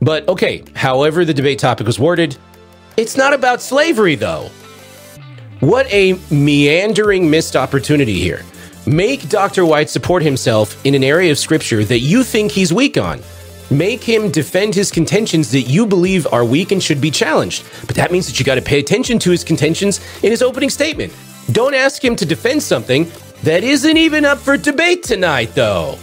But okay, however the debate topic was worded, it's not about slavery though. What a meandering missed opportunity here. Make Dr. White support himself in an area of scripture that you think he's weak on. Make him defend his contentions that you believe are weak and should be challenged. But that means that you got to pay attention to his contentions in his opening statement. Don't ask him to defend something that isn't even up for debate tonight, though.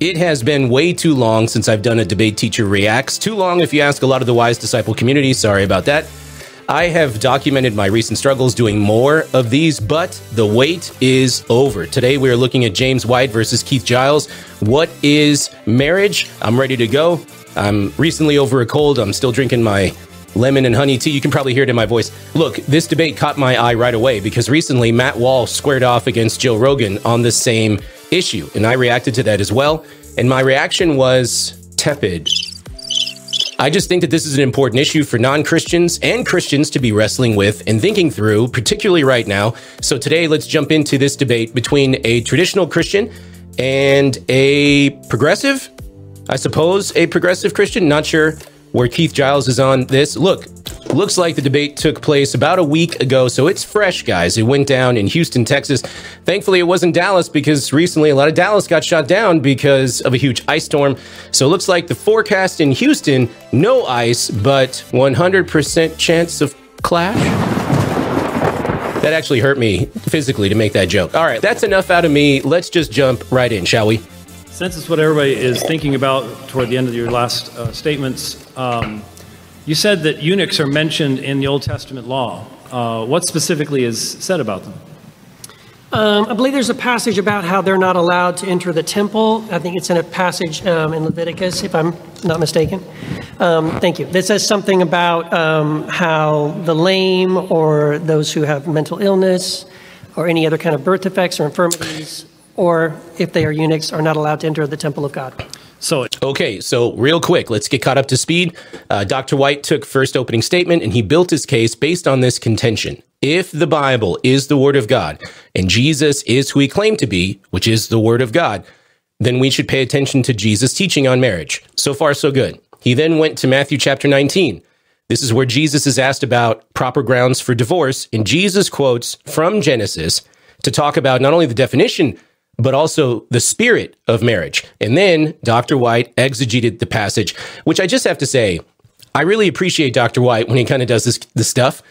It has been way too long since I've done a debate teacher reacts. Too long if you ask a lot of the wise disciple community. Sorry about that. I have documented my recent struggles doing more of these, but the wait is over. Today we are looking at James White versus Keith Giles. What is marriage? I'm ready to go. I'm recently over a cold. I'm still drinking my lemon and honey tea. You can probably hear it in my voice. Look, this debate caught my eye right away because recently Matt Walsh squared off against Joe Rogan on the same issue. And I reacted to that as well. And my reaction was tepid. I just think that this is an important issue for non Christians and Christians to be wrestling with and thinking through, particularly right now. So today, let's jump into this debate between a traditional Christian and a progressive, I suppose, a progressive Christian. Not sure where Keith Giles is on this. Look, looks like the debate took place about a week ago, so it's fresh, guys. It went down in Houston, Texas. Thankfully, it wasn't Dallas because recently a lot of Dallas got shot down because of a huge ice storm. So it looks like the forecast in Houston no ice, but 100% chance of clash. That actually hurt me physically to make that joke. All right, that's enough out of me. Let's just jump right in, shall we? Since it's what everybody is thinking about toward the end of your last uh, statements, um, you said that eunuchs are mentioned in the Old Testament law. Uh, what specifically is said about them? Um, I believe there's a passage about how they're not allowed to enter the temple. I think it's in a passage um, in Leviticus, if I'm not mistaken. Um, thank you. This says something about um, how the lame or those who have mental illness or any other kind of birth defects or infirmities or if they are eunuchs, are not allowed to enter the temple of God. So, okay, so real quick, let's get caught up to speed. Uh, Dr. White took first opening statement and he built his case based on this contention. If the Bible is the Word of God and Jesus is who he claimed to be, which is the Word of God, then we should pay attention to Jesus' teaching on marriage. So far, so good. He then went to Matthew chapter 19. This is where Jesus is asked about proper grounds for divorce, and Jesus quotes from Genesis to talk about not only the definition but also the spirit of marriage. And then Dr. White exegeted the passage, which I just have to say, I really appreciate Dr. White when he kind of does this, this stuff.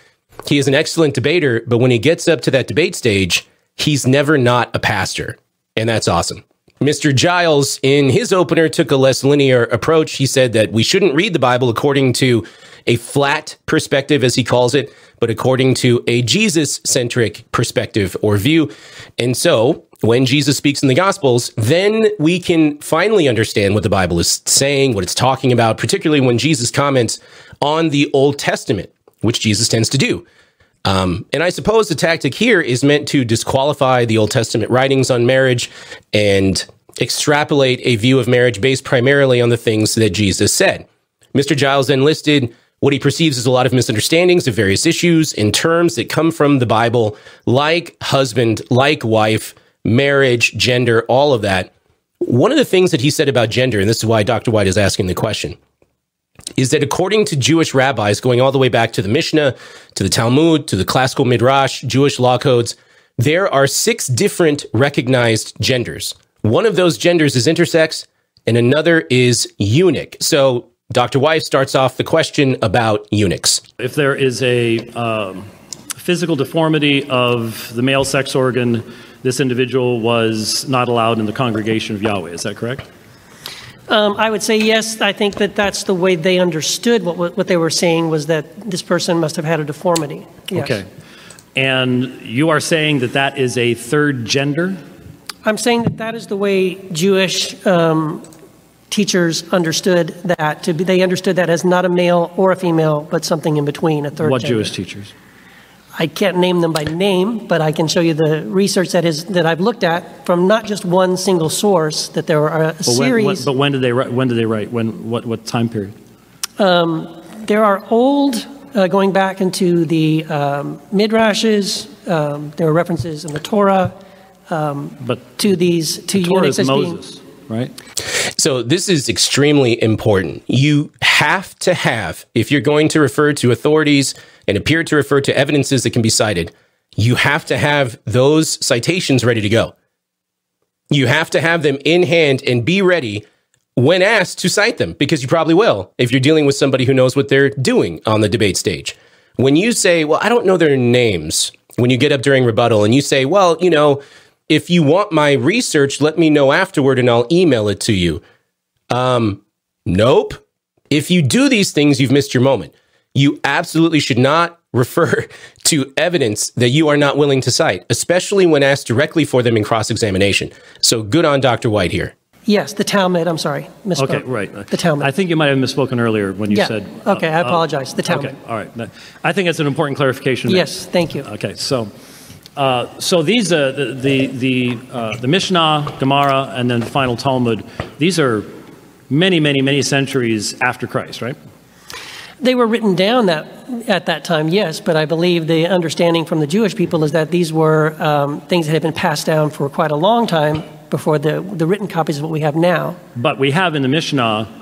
He is an excellent debater, but when he gets up to that debate stage, he's never not a pastor. And that's awesome. Mr. Giles, in his opener, took a less linear approach. He said that we shouldn't read the Bible according to a flat perspective, as he calls it, but according to a Jesus centric perspective or view. And so when Jesus speaks in the Gospels, then we can finally understand what the Bible is saying, what it's talking about, particularly when Jesus comments on the Old Testament, which Jesus tends to do. Um, and I suppose the tactic here is meant to disqualify the Old Testament writings on marriage and extrapolate a view of marriage based primarily on the things that Jesus said. Mr. Giles then listed what he perceives as a lot of misunderstandings of various issues in terms that come from the Bible, like husband, like wife, marriage, gender, all of that. One of the things that he said about gender, and this is why Dr. White is asking the question, is that according to Jewish rabbis, going all the way back to the Mishnah, to the Talmud, to the classical Midrash, Jewish law codes, there are six different recognized genders. One of those genders is intersex, and another is eunuch. So Dr. White starts off the question about eunuchs. If there is a um, physical deformity of the male sex organ, this individual was not allowed in the congregation of Yahweh. Is that correct? Um, I would say yes. I think that that's the way they understood what what they were saying was that this person must have had a deformity. Yes. Okay. And you are saying that that is a third gender? I'm saying that that is the way Jewish um, teachers understood that. To be, they understood that as not a male or a female, but something in between, a third. What gender. Jewish teachers? I can't name them by name, but I can show you the research that is that I've looked at from not just one single source. That there are a But series. when, when, but when did they write? When did they write? When? What? What time period? Um, there are old uh, going back into the um, midrashes. Um, there are references in the Torah But to these to Torah eunuchs is as being- Moses, right? So this is extremely important. You have to have, if you're going to refer to authorities and appear to refer to evidences that can be cited, you have to have those citations ready to go. You have to have them in hand and be ready when asked to cite them, because you probably will if you're dealing with somebody who knows what they're doing on the debate stage. When you say, Well, I don't know their names, when you get up during rebuttal and you say, Well, you know, if you want my research, let me know afterward and I'll email it to you. Um, nope. If you do these things, you've missed your moment. You absolutely should not refer to evidence that you are not willing to cite, especially when asked directly for them in cross examination. So good on Dr. White here. Yes, the Talmud. I'm sorry, misspoke. Okay, right. The Talmud. I think you might have misspoken earlier when you yeah. said. okay, I uh, apologize. The Talmud. Okay, all right. I think that's an important clarification. Yes, thank you. Okay, so, uh, so these, uh, the, the, the, uh, the Mishnah, Gemara, and then the final Talmud, these are many, many, many centuries after Christ, right? They were written down that at that time, yes, but I believe the understanding from the Jewish people is that these were um, things that had been passed down for quite a long time before the, the written copies of what we have now. But we have in the Mishnah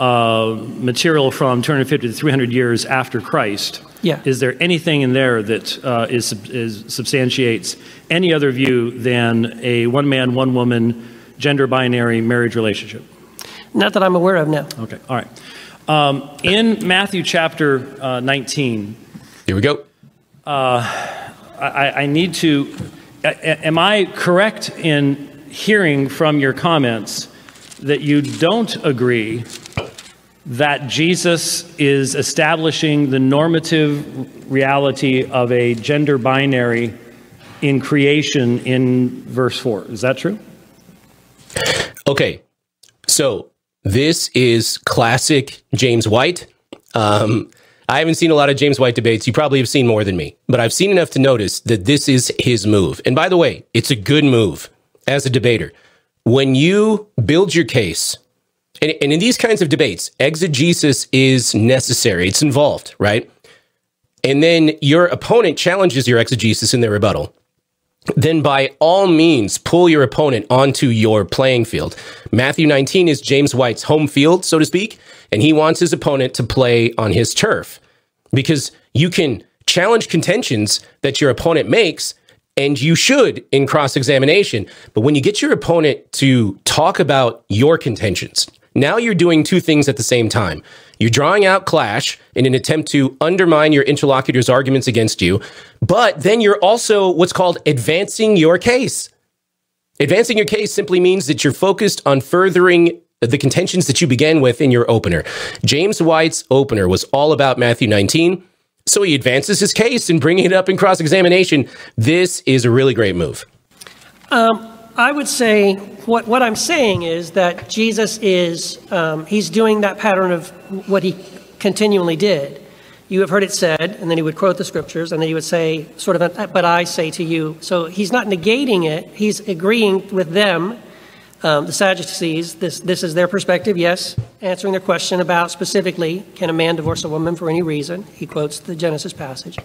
uh, material from 250 to 300 years after Christ. Yeah. Is there anything in there that uh, is, is substantiates any other view than a one man, one woman, gender binary marriage relationship? Not that I'm aware of, no. Okay, all right. Um, in Matthew chapter uh, 19, Here we go. I, I need to. a- a- Am I correct in hearing from your comments that you don't agree that Jesus is establishing the normative reality of a gender binary in creation in verse 4? Is that true? Okay. So this is classic James White. Um, I haven't seen a lot of James White debates. You probably have seen more than me, but I've seen enough to notice that this is his move. And by the way, it's a good move as a debater. When you build your case, and, and in these kinds of debates, exegesis is necessary, it's involved, right? And then your opponent challenges your exegesis in their rebuttal then by all means pull your opponent onto your playing field. Matthew 19 is James White's home field, so to speak, and he wants his opponent to play on his turf because you can challenge contentions that your opponent makes and you should in cross examination. But when you get your opponent to talk about your contentions, now you're doing two things at the same time. You're drawing out clash in an attempt to undermine your interlocutor's arguments against you, but then you're also what's called advancing your case. Advancing your case simply means that you're focused on furthering the contentions that you began with in your opener. James White's opener was all about Matthew 19. So he advances his case and bringing it up in cross examination. This is a really great move. Um, I would say what, what I'm saying is that Jesus is, um, he's doing that pattern of what he continually did. You have heard it said, and then he would quote the scriptures, and then he would say, sort of, a, but I say to you. So he's not negating it, he's agreeing with them, um, the Sadducees. This, this is their perspective, yes, answering their question about specifically, can a man divorce a woman for any reason? He quotes the Genesis passage.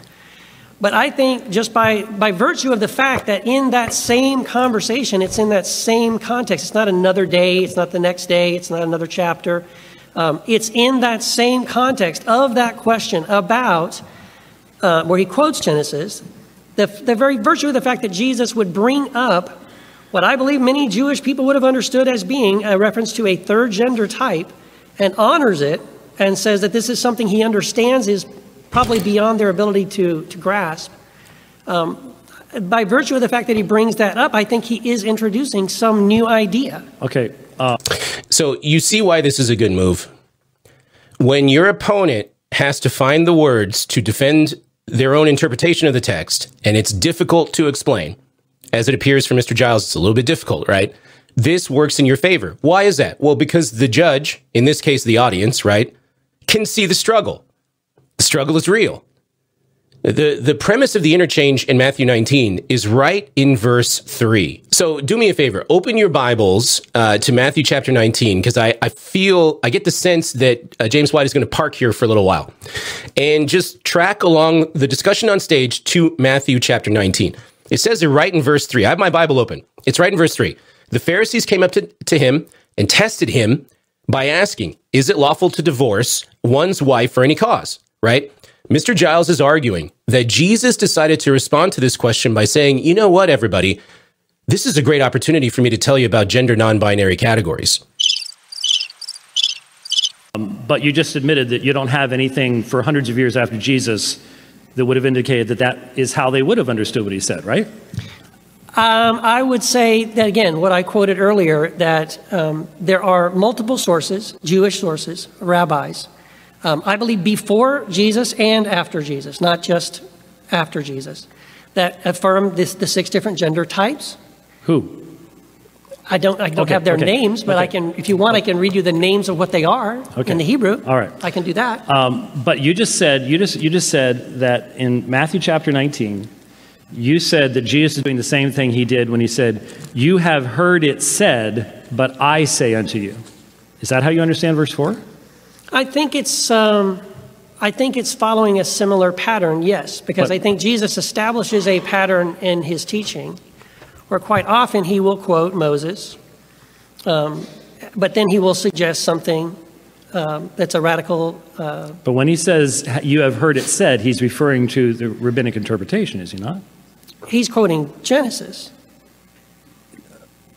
But I think just by, by virtue of the fact that in that same conversation, it's in that same context, it's not another day, it's not the next day, it's not another chapter. Um, it's in that same context of that question about uh, where he quotes Genesis, the, the very virtue of the fact that Jesus would bring up what I believe many Jewish people would have understood as being a reference to a third gender type and honors it and says that this is something he understands is probably beyond their ability to, to grasp. Um, by virtue of the fact that he brings that up, I think he is introducing some new idea. Okay. Uh, So you see why this is a good move. When your opponent has to find the words to defend their own interpretation of the text, and it's difficult to explain, as it appears for Mr. Giles, it's a little bit difficult, right? This works in your favor. Why is that? Well, because the judge, in this case, the audience, right, can see the struggle. The struggle is real. The, the premise of the interchange in Matthew 19 is right in verse 3. So do me a favor, open your Bibles uh, to Matthew chapter 19, because I, I feel, I get the sense that uh, James White is going to park here for a little while and just track along the discussion on stage to Matthew chapter 19. It says it right in verse 3. I have my Bible open. It's right in verse 3. The Pharisees came up to, to him and tested him by asking, Is it lawful to divorce one's wife for any cause? Right? Mr. Giles is arguing that Jesus decided to respond to this question by saying, you know what, everybody, this is a great opportunity for me to tell you about gender non binary categories. Um, but you just admitted that you don't have anything for hundreds of years after Jesus that would have indicated that that is how they would have understood what he said, right? Um, I would say that, again, what I quoted earlier, that um, there are multiple sources, Jewish sources, rabbis, um, I believe before Jesus and after Jesus, not just after Jesus, that affirm this, the six different gender types. Who? I don't, I don't Okay, have their okay, names, but I can, if you want, I can read you the names of what they are Okay. in the Hebrew. All right. I can do that. Um, but you just said you just you just said that in Matthew chapter 19, you said that Jesus is doing the same thing he did when he said, "You have heard it said, but I say unto you." Is that how you understand verse four? I think it's, um, I think it's following a similar pattern, yes, because But- I think Jesus establishes a pattern in his teaching where quite often he will quote Moses, um, but then he will suggest something um, that's a radical. Uh, But when he says you have heard it said, he's referring to the rabbinic interpretation, is he not? he's quoting Genesis.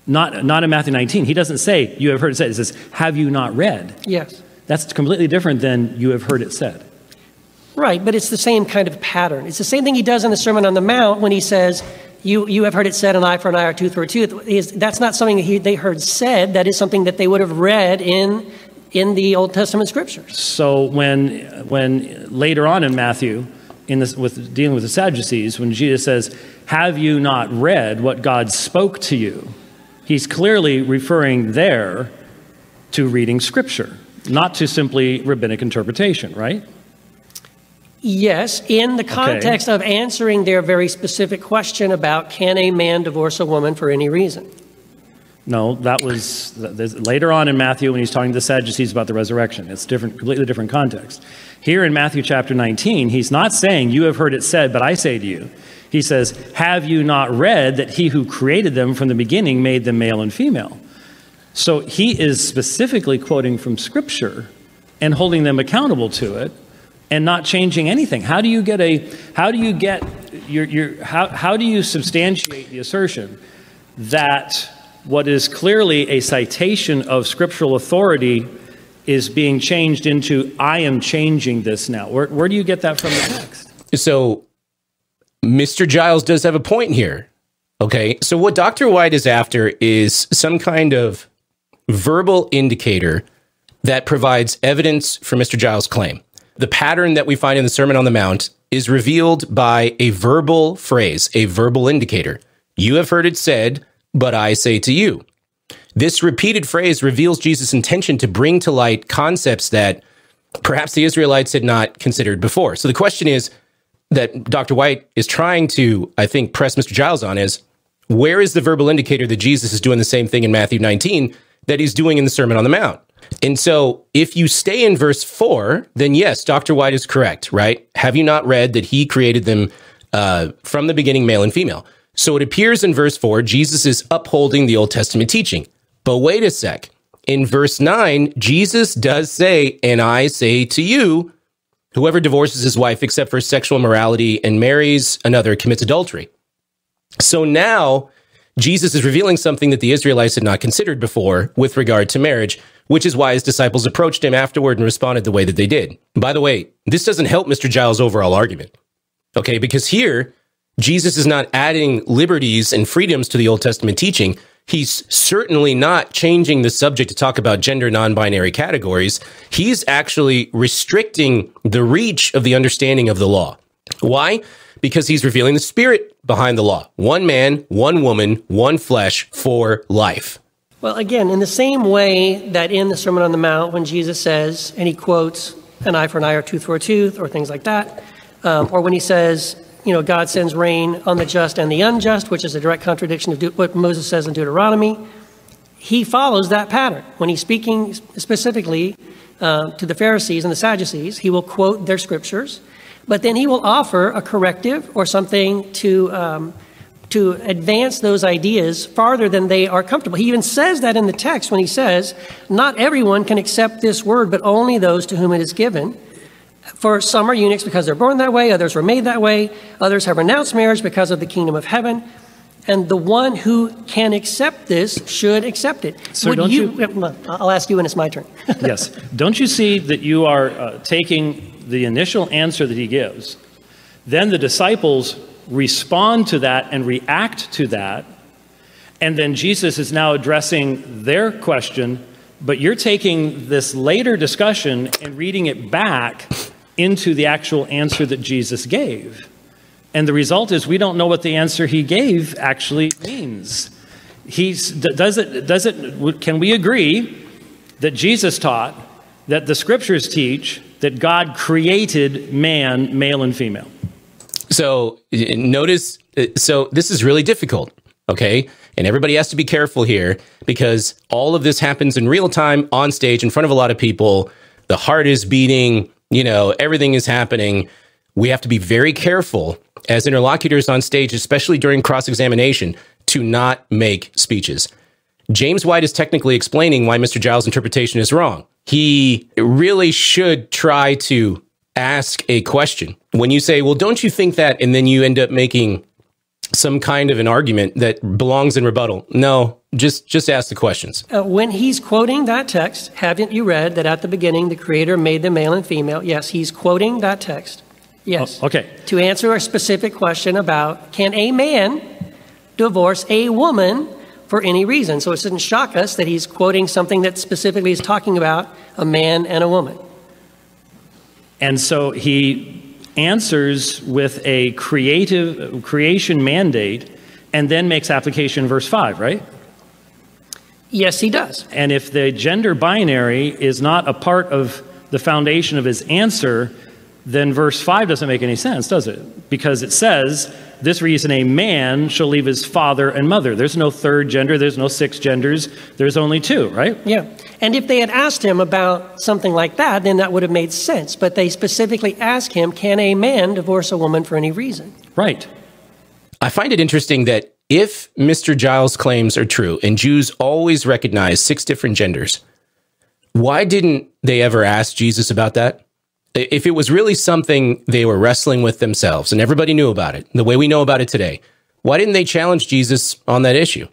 Not not in Matthew 19. He doesn't say you have heard it said. He says, "Have you not read?" Yes. That's completely different than you have heard it said. Right, but it's the same kind of pattern. It's the same thing he does in the Sermon on the Mount when he says, "You, you have heard it said, an eye for an eye, or tooth for a tooth." Is that's not something that he, they heard said. That is something that they would have read in in the Old Testament scriptures. So when when later on in Matthew, in this with dealing with the Sadducees, when Jesus says, "Have you not read what God spoke to you?" He's clearly referring there to reading Scripture, not to simply rabbinic interpretation, right? Yes, in the context of answering their very specific question about can a man divorce a woman for any reason? No, that was later on in Matthew when he's talking to the Sadducees about the resurrection. It's different, completely different context. Here in Matthew chapter 19, he's not saying, You have heard it said, but I say to you. He says, Have you not read that he who created them from the beginning made them male and female? So he is specifically quoting from Scripture and holding them accountable to it and not changing anything. How do you get a, how do you get, your, your, how, how do you substantiate the assertion that what is clearly a citation of scriptural authority is being changed into, I am changing this now? Where, where do you get that from the text? So Mr. Giles does have a point here. Okay. So what Dr. White is after is some kind of verbal indicator that provides evidence for Mr. Giles' claim. The pattern that we find in the Sermon on the Mount is revealed by a verbal phrase, a verbal indicator. You have heard it said, but I say to you. This repeated phrase reveals Jesus' intention to bring to light concepts that perhaps the Israelites had not considered before. So the question is that Dr. White is trying to, I think, press Mr. Giles on is where is the verbal indicator that Jesus is doing the same thing in Matthew 19 that he's doing in the Sermon on the Mount? And so if you stay in verse 4, then yes, Dr. White is correct, right? Have you not read that he created them uh, from the beginning, male and female? So it appears in verse 4, Jesus is upholding the Old Testament teaching. But wait a sec. In verse 9, Jesus does say, And I say to you, whoever divorces his wife except for sexual immorality and marries another commits adultery. So now Jesus is revealing something that the Israelites had not considered before with regard to marriage, which is why his disciples approached him afterward and responded the way that they did. By the way, this doesn't help Mr. Giles' overall argument. Okay, because here, Jesus is not adding liberties and freedoms to the Old Testament teaching. He's certainly not changing the subject to talk about gender non binary categories. He's actually restricting the reach of the understanding of the law. Why? Because he's revealing the spirit behind the law one man, one woman, one flesh for life. Well, again, in the same way that in the Sermon on the Mount, when Jesus says, and he quotes an eye for an eye or tooth for a tooth or things like that, um, or when he says, you know, God sends rain on the just and the unjust, which is a direct contradiction of what Moses says in Deuteronomy. He follows that pattern. When he's speaking specifically uh, to the Pharisees and the Sadducees, he will quote their scriptures, but then he will offer a corrective or something to. Um, to advance those ideas farther than they are comfortable. He even says that in the text when he says, Not everyone can accept this word, but only those to whom it is given. For some are eunuchs because they're born that way, others were made that way, others have renounced marriage because of the kingdom of heaven. And the one who can accept this should accept it. So don't you, you, I'll ask you when it's my turn. yes. Don't you see that you are uh, taking the initial answer that he gives, then the disciples respond to that and react to that, and then Jesus is now addressing their question, but you're taking this later discussion and reading it back into the actual answer that Jesus gave. And the result is we don't know what the answer he gave actually means. He's, does it, does it, can we agree that Jesus taught that the scriptures teach that God created man, male and female? So notice, so this is really difficult, okay? And everybody has to be careful here because all of this happens in real time on stage in front of a lot of people. The heart is beating, you know, everything is happening. We have to be very careful as interlocutors on stage, especially during cross examination, to not make speeches. James White is technically explaining why Mr. Giles' interpretation is wrong. He really should try to ask a question. When you say, well, don't you think that? And then you end up making some kind of an argument that belongs in rebuttal. No, just just ask the questions. Uh, when he's quoting that text, haven't you read that at the beginning the Creator made them male and female? Yes, he's quoting that text. Yes. Oh, okay. To answer a specific question about can a man divorce a woman for any reason? So it shouldn't shock us that he's quoting something that specifically is talking about a man and a woman. And so he answers with a creative creation mandate and then makes application verse 5, right? Yes, he does. And if the gender binary is not a part of the foundation of his answer, then verse 5 doesn't make any sense, does it? Because it says, This reason a man shall leave his father and mother. There's no third gender, there's no six genders, there's only two, right? Yeah. And if they had asked him about something like that, then that would have made sense. But they specifically ask him, Can a man divorce a woman for any reason? Right. I find it interesting that if Mr. Giles' claims are true and Jews always recognize six different genders, why didn't they ever ask Jesus about that? If it was really something they were wrestling with themselves and everybody knew about it, the way we know about it today, why didn't they challenge Jesus on that issue?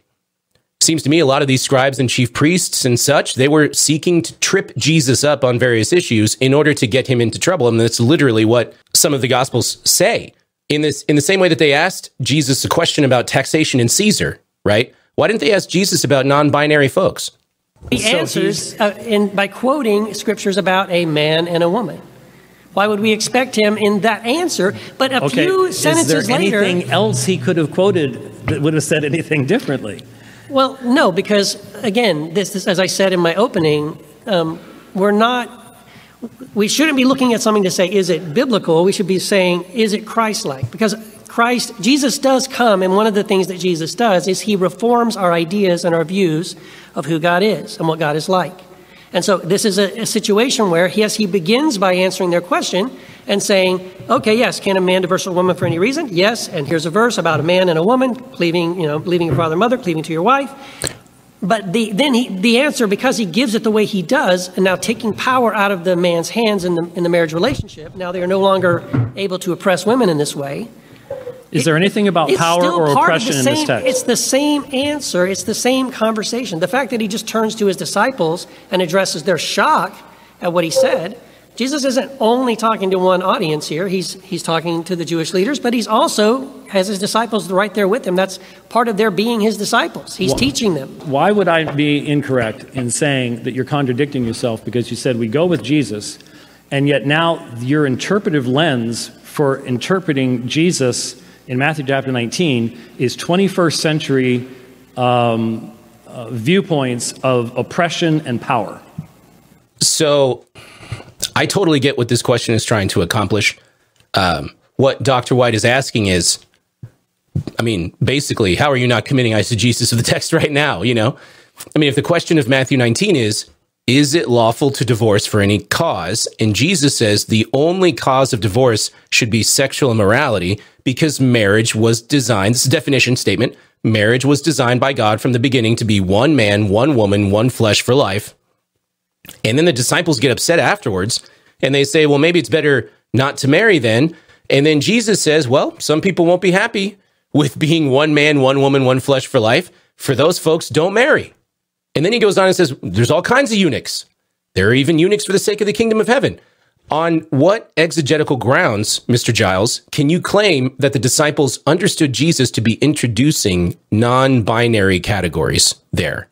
Seems to me a lot of these scribes and chief priests and such, they were seeking to trip Jesus up on various issues in order to get him into trouble. And that's literally what some of the gospels say. In this in the same way that they asked Jesus a question about taxation and Caesar, right? Why didn't they ask Jesus about non-binary folks? He answers uh, in, by quoting scriptures about a man and a woman. Why would we expect him in that answer? But a okay. few sentences Is there later, anything else he could have quoted that would have said anything differently? Well, no, because again, this, this as I said in my opening, um, we're not. We shouldn't be looking at something to say, is it biblical? We should be saying, is it Christ like? Because Christ, Jesus does come, and one of the things that Jesus does is he reforms our ideas and our views of who God is and what God is like. And so this is a, a, situation where, yes, he begins by answering their question and saying, okay, yes, can a man divorce a woman for any reason? Yes, and here's a verse about a man and a woman leaving, you know, leaving your father and mother, cleaving to your wife. But the, then he, the answer, because he gives it the way he does, and now taking power out of the man's hands in the, in the marriage relationship, now they are no longer able to oppress women in this way. Is there anything about power or oppression same, in this text? It's the same answer. It's the same conversation. The fact that he just turns to his disciples and addresses their shock at what he said. Jesus isn't only talking to one audience here. He's he's talking to the Jewish leaders, but he's also has his disciples right there with him. That's part of their being his disciples. He's why, teaching them. Why would I be incorrect in saying that you're contradicting yourself because you said we go with Jesus, and yet now your interpretive lens for interpreting Jesus in Matthew chapter 19 is 21st century um, uh, viewpoints of oppression and power. So I totally get what this question is trying to accomplish. um, what Dr. White is asking is, I mean, basically, how are you not committing eisegesis of the text right now? You know, I mean, if the question of Matthew 19 is, is it lawful to divorce for any cause? And Jesus says the only cause of divorce should be sexual immorality because marriage was designed, this is a definition statement, marriage was designed by God from the beginning to be one man, one woman, one flesh for life. And then the disciples get upset afterwards and they say, well, maybe it's better not to marry then. And then Jesus says, well, some people won't be happy with being one man, one woman, one flesh for life. For those folks, don't marry. And then he goes on and says, there's all kinds of eunuchs. There are even eunuchs for the sake of the kingdom of heaven. On what exegetical grounds, Mr. Giles, can you claim that the disciples understood Jesus to be introducing non binary categories there?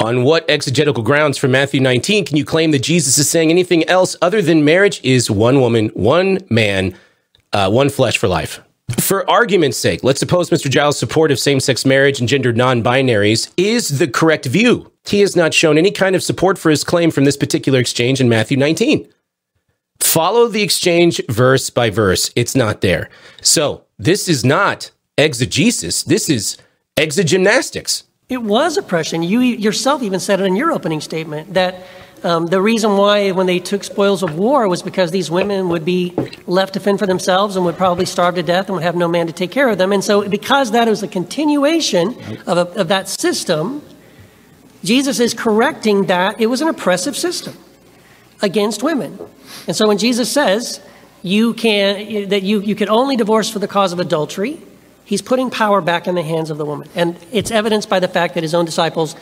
On what exegetical grounds from Matthew 19 can you claim that Jesus is saying anything else other than marriage is one woman, one man, uh, one flesh for life? For argument's sake, let's suppose Mr. Giles' support of same sex marriage and gender non binaries is the correct view. He has not shown any kind of support for his claim from this particular exchange in Matthew 19. Follow the exchange verse by verse. It's not there. So this is not exegesis. This is exegymnastics. It was oppression. You yourself even said it in your opening statement that um, the reason why, when they took spoils of war, was because these women would be left to fend for themselves and would probably starve to death and would have no man to take care of them. And so, because that was a continuation of, a, of that system, Jesus is correcting that it was an oppressive system against women. And so, when Jesus says you can that you, you can only divorce for the cause of adultery, he's putting power back in the hands of the woman. And it's evidenced by the fact that his own disciples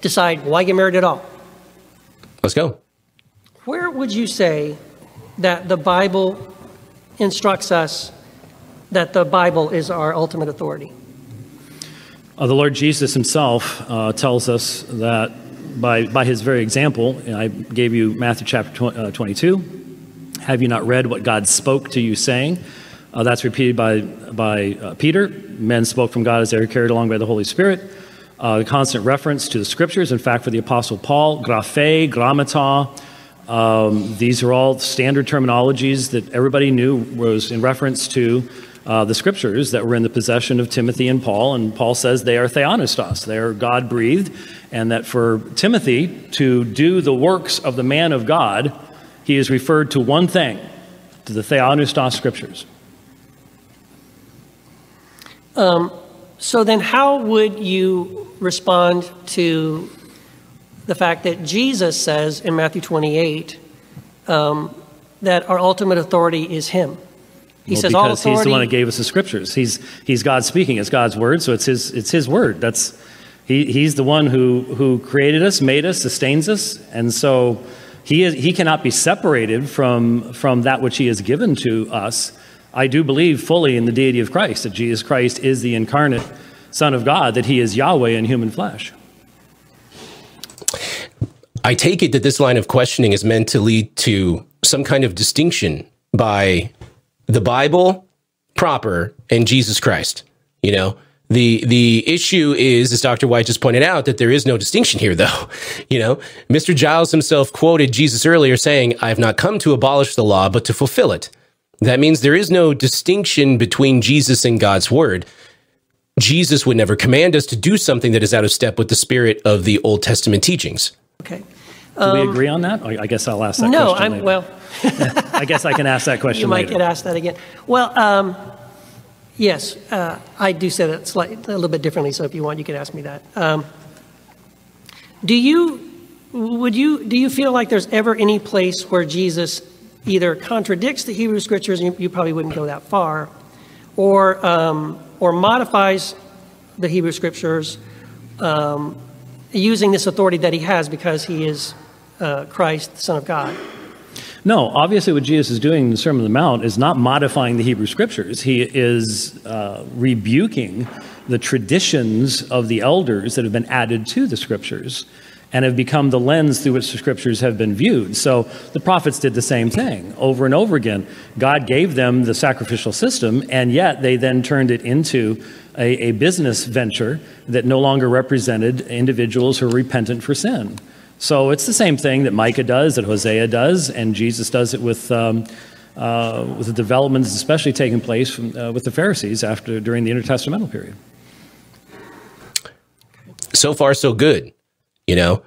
decide why get married at all. Let's go. Where would you say that the Bible instructs us that the Bible is our ultimate authority? Uh, the Lord Jesus himself uh, tells us that by, by his very example, I gave you Matthew chapter uh, 22. Have you not read what God spoke to you, saying? Uh, that's repeated by, by uh, Peter. Men spoke from God as they were carried along by the Holy Spirit uh, the constant reference to the scriptures. In fact, for the Apostle Paul, graphe, grammata, um, these are all standard terminologies that everybody knew was in reference to uh, the scriptures that were in the possession of Timothy and Paul. And Paul says they are theopneustos, they are God breathed, and that for Timothy to do the works of the man of God, he is referred to one thing to the theopneustos scriptures. Um, so then, how would you respond to the fact that Jesus says in Matthew 28 um, that our ultimate authority is Him? He well, says because authority, he's the one that gave us the scriptures. He's he's God speaking. It's God's word, so it's his it's his word. That's he, he's the one who who created us, made us, sustains us, and so he is, he cannot be separated from from that which he has given to us I do believe fully in the deity of Christ, that Jesus Christ is the incarnate Son of God, that he is Yahweh in human flesh. I take it that this line of questioning is meant to lead to some kind of distinction by the Bible proper and Jesus Christ. You know, the the issue is, as Dr. White just pointed out, that there is no distinction here, though. You know, Mr. Giles himself quoted Jesus earlier saying, I have not come to abolish the law, but to fulfill it. That means there is no distinction between Jesus and God's word. Jesus would never command us to do something that is out of step with the spirit of the Old Testament teachings. Okay. Do we um, agree on that? I guess I'll ask that no, question. No, I'm, well. I guess I can ask that question You might later. get asked that again. Well, um, yes, uh, I do say that slightly, a little bit differently, so if you want, you can ask me that. Um, do you, would you, do you feel like there's ever any place where Jesus either contradicts the Hebrew scriptures, and you probably wouldn't go that far, or, um, or modifies the Hebrew scriptures um, using this authority that he has because he is uh, Christ, the Son of God. No, obviously, what Jesus is doing in the Sermon on the Mount is not modifying the Hebrew scriptures. He is uh, rebuking the traditions of the elders that have been added to the scriptures and have become the lens through which the scriptures have been viewed. So the prophets did the same thing over and over again. God gave them the sacrificial system, and yet they then turned it into a, a business venture that no longer represented individuals who are repentant for sin. So it's the same thing that Micah does, that Hosea does, and Jesus does it with, um, uh, with the developments, especially taking place from, uh, with the Pharisees after during the intertestamental period. So far, so good. You know,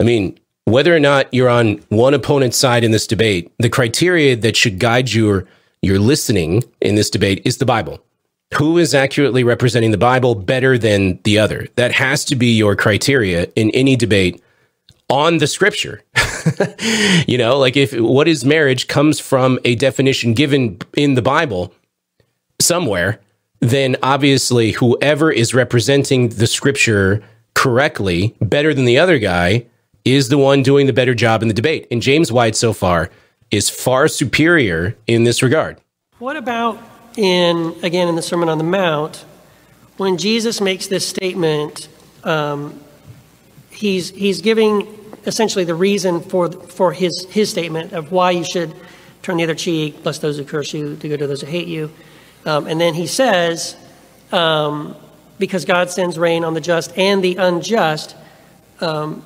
I mean, whether or not you're on one opponent's side in this debate, the criteria that should guide your your listening in this debate is the Bible. Who is accurately representing the Bible better than the other? That has to be your criteria in any debate on the scripture. you know, like if what is marriage comes from a definition given in the Bible somewhere, then obviously whoever is representing the scripture correctly, better than the other guy, is the one doing the better job in the debate. And James White so far is far superior in this regard. What about in, again, in the Sermon on the Mount, when Jesus makes this statement, um, he's, he's giving essentially the reason for, for his, his statement of why you should turn the other cheek, bless those who curse you, do good to those who hate you. Um, and then he says, um, because God sends rain on the just and the unjust, um,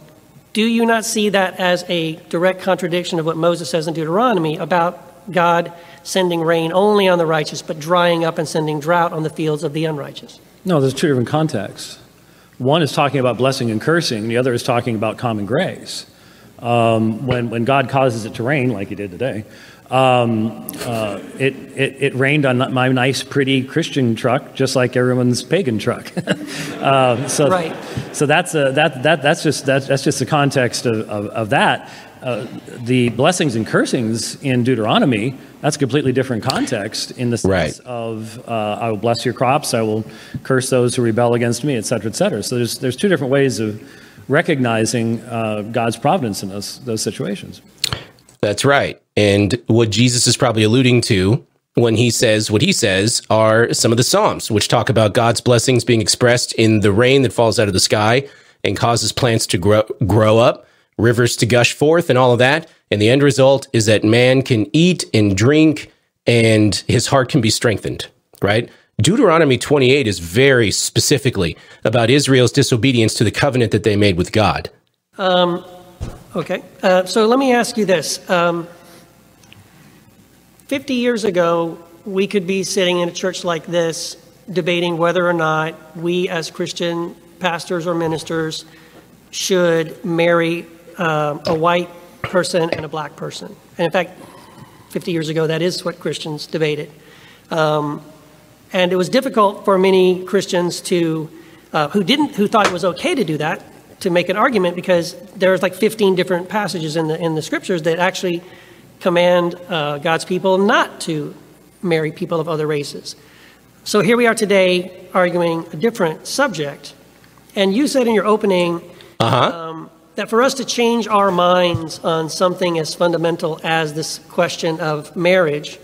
do you not see that as a direct contradiction of what Moses says in Deuteronomy about God sending rain only on the righteous, but drying up and sending drought on the fields of the unrighteous? No, there's two different contexts. One is talking about blessing and cursing, the other is talking about common grace. Um, when, when God causes it to rain, like He did today, um, uh, it, it, it, rained on my nice, pretty Christian truck, just like everyone's pagan truck. uh, so, right. so that's a, that, that, that's just that's, that's just the context of, of, of that. Uh, the blessings and cursings in Deuteronomy, that's a completely different context in the sense right. of uh, I will bless your crops, I will curse those who rebel against me, et cetera, et cetera. So there's, there's two different ways of recognizing uh, God's providence in those, those situations. That's right. And what Jesus is probably alluding to when he says what he says are some of the Psalms, which talk about God's blessings being expressed in the rain that falls out of the sky and causes plants to grow, grow up, rivers to gush forth, and all of that. And the end result is that man can eat and drink and his heart can be strengthened, right? Deuteronomy 28 is very specifically about Israel's disobedience to the covenant that they made with God. Um, Okay, uh, so let me ask you this. Um, 50 years ago, we could be sitting in a church like this debating whether or not we, as Christian pastors or ministers, should marry uh, a white person and a black person. And in fact, 50 years ago, that is what Christians debated. Um, and it was difficult for many Christians to, uh, who didn't, who thought it was okay to do that, to make an argument because there's like 15 different passages in the in the scriptures that actually command uh, God's people not to marry people of other races. So here we are today arguing a different subject, and you said in your opening uh-huh. um, that for us to change our minds on something as fundamental as this question of marriage.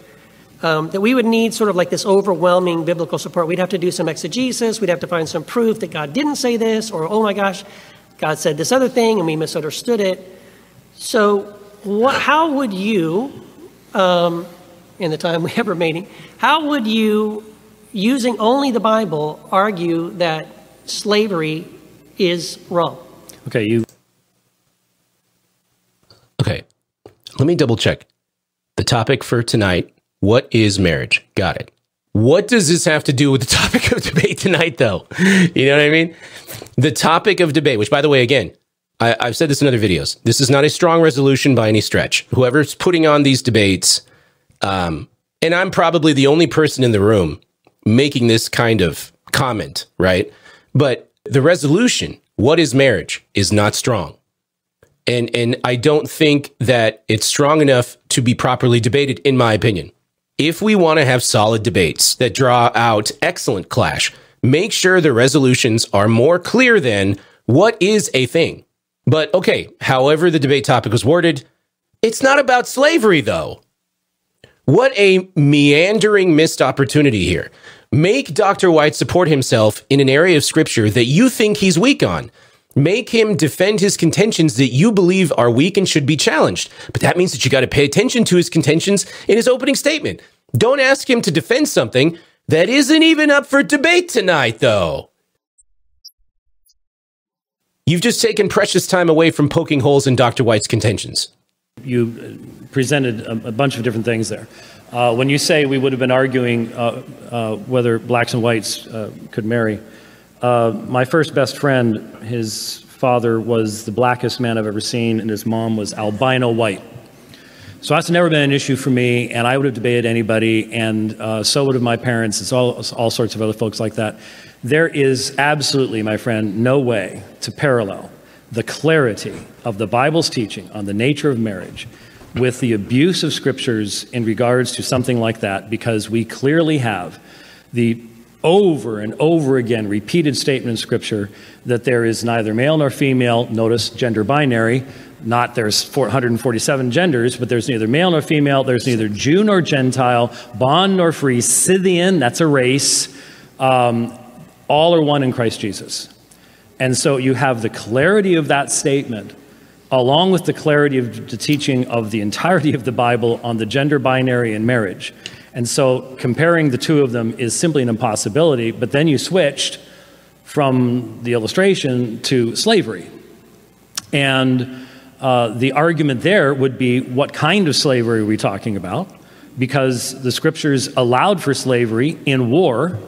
Um, that we would need sort of like this overwhelming biblical support. We'd have to do some exegesis. We'd have to find some proof that God didn't say this, or oh my gosh, God said this other thing and we misunderstood it. So, what, how would you, um, in the time we have remaining, how would you, using only the Bible, argue that slavery is wrong? Okay, you. Okay, let me double check. The topic for tonight what is marriage? Got it. What does this have to do with the topic of debate tonight, though? You know what I mean? The topic of debate, which, by the way, again, I, have said this in other videos. This is not a strong resolution by any stretch. Whoever's putting on these debates, um, and I'm probably the only person in the room making this kind of comment, right? But the resolution, what is marriage, is not strong. And, and I don't think that it's strong enough to be properly debated, in my opinion. If we want to have solid debates that draw out excellent clash, make sure the resolutions are more clear than what is a thing. But okay, however the debate topic was worded, it's not about slavery though. What a meandering missed opportunity here. Make Dr. White support himself in an area of scripture that you think he's weak on. Make him defend his contentions that you believe are weak and should be challenged. But that means that you got to pay attention to his contentions in his opening statement. Don't ask him to defend something that isn't even up for debate tonight, though. You've just taken precious time away from poking holes in Dr. White's contentions. You presented a, a bunch of different things there. Uh, when you say we would have been arguing uh, uh, whether blacks and whites uh, could marry, uh, my first best friend, his father was the blackest man I've ever seen, and his mom was albino white. So that's never been an issue for me, and I would have debated anybody, and uh, so would have my parents. It's all, all sorts of other folks like that. There is absolutely, my friend, no way to parallel the clarity of the Bible's teaching on the nature of marriage with the abuse of scriptures in regards to something like that, because we clearly have the over and over again repeated statement in scripture that there is neither male nor female, notice gender binary, not there's 447 genders, but there's neither male nor female, there's neither Jew nor Gentile, bond nor free, Scythian, that's a race, um, all are one in Christ Jesus. And so you have the clarity of that statement, along with the clarity of the teaching of the entirety of the Bible on the gender binary and marriage. And so comparing the two of them is simply an impossibility, but then you switched from the illustration to slavery. And uh, the argument there would be what kind of slavery are we talking about? Because the scriptures allowed for slavery in war,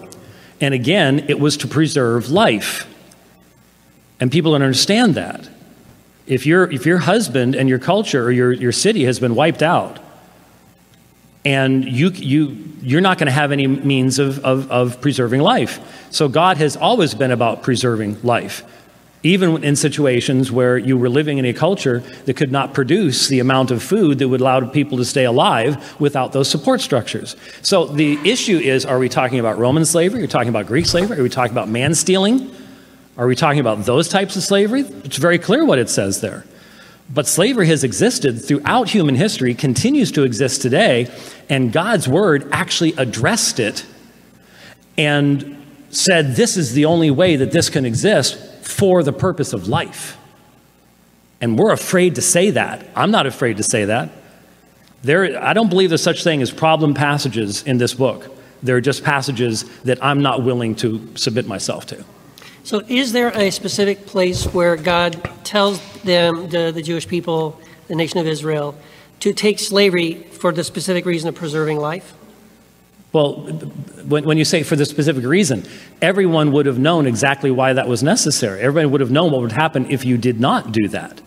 and again, it was to preserve life. And people don't understand that. If, your if your husband and your culture or your, your city has been wiped out, and you, you, you're not going to have any means of, of, of preserving life. So God has always been about preserving life even in situations where you were living in a culture that could not produce the amount of food that would allow people to stay alive without those support structures. So the issue is are we talking about Roman slavery? Are we talking about Greek slavery? Are we talking about man stealing? Are we talking about those types of slavery? It's very clear what it says there. But slavery has existed throughout human history, continues to exist today, and God's word actually addressed it and said this is the only way that this can exist for the purpose of life. And we're afraid to say that. I'm not afraid to say that. There, I don't believe there's such thing as problem passages in this book. They're just passages that I'm not willing to submit myself to. So, is there a specific place where God tells them, the, the Jewish people, the nation of Israel, to take slavery for the specific reason of preserving life? Well, when, when you say for the specific reason, everyone would have known exactly why that was necessary. Everybody would have known what would happen if you did not do that.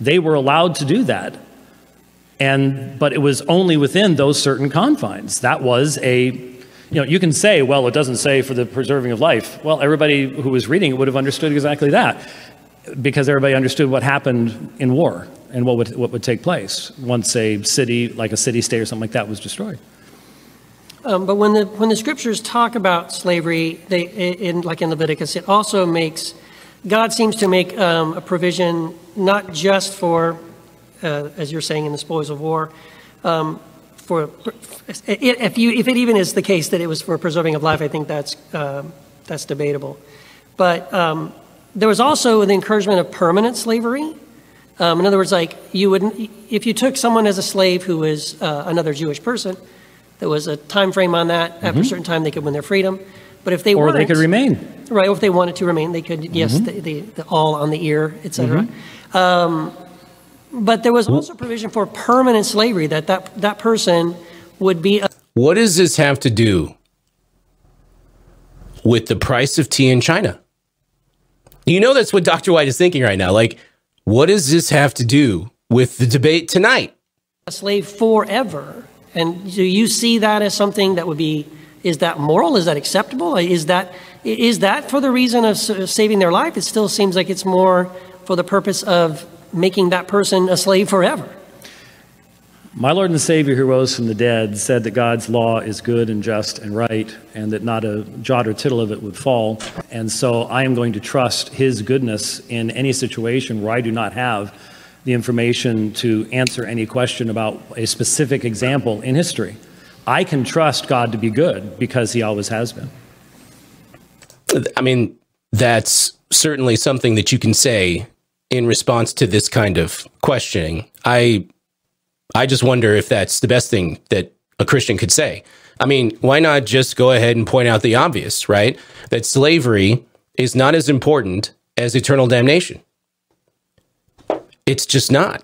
They were allowed to do that. And, but it was only within those certain confines. That was a, you know, you can say, well, it doesn't say for the preserving of life. Well, everybody who was reading it would have understood exactly that because everybody understood what happened in war and what would, what would take place once a city, like a city state or something like that, was destroyed. Um, but when the when the scriptures talk about slavery, they in like in Leviticus, it also makes God seems to make um, a provision not just for, uh, as you're saying in the spoils of war, um, for if you if it even is the case that it was for preserving of life, I think that's uh, that's debatable. But um, there was also the encouragement of permanent slavery. Um, in other words, like you would if you took someone as a slave who was uh, another Jewish person there was a time frame on that. After mm-hmm. a certain time, they could win their freedom. But if they or they could remain right, or if they wanted to remain, they could. Yes, mm-hmm. the, the, the, all on the ear, etc. Mm-hmm. Um, but there was also provision for permanent slavery that that, that person would be. A- what does this have to do with the price of tea in China? You know that's what Dr. White is thinking right now. Like, what does this have to do with the debate tonight? A slave forever and do you see that as something that would be, is that moral? Is that acceptable? Is that, is that for the reason of saving their life? It still seems like it's more for the purpose of making that person a slave forever. My Lord and Savior, who rose from the dead, said that God's law is good and just and right, and that not a jot or tittle of it would fall. And so I am going to trust His goodness in any situation where I do not have the information to answer any question about a specific example in history. I can trust God to be good because he always has been. I mean, that's certainly something that you can say in response to this kind of questioning. I I just wonder if that's the best thing that a Christian could say. I mean, why not just go ahead and point out the obvious, right? That slavery is not as important as eternal damnation. It's just not.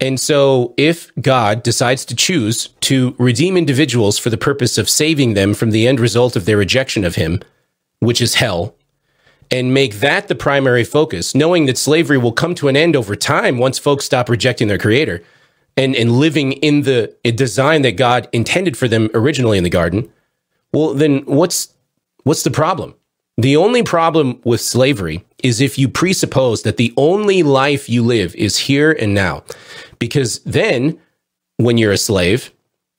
And so, if God decides to choose to redeem individuals for the purpose of saving them from the end result of their rejection of Him, which is hell, and make that the primary focus, knowing that slavery will come to an end over time once folks stop rejecting their Creator and, and living in the design that God intended for them originally in the garden, well, then what's what's the problem? The only problem with slavery is if you presuppose that the only life you live is here and now. Because then, when you're a slave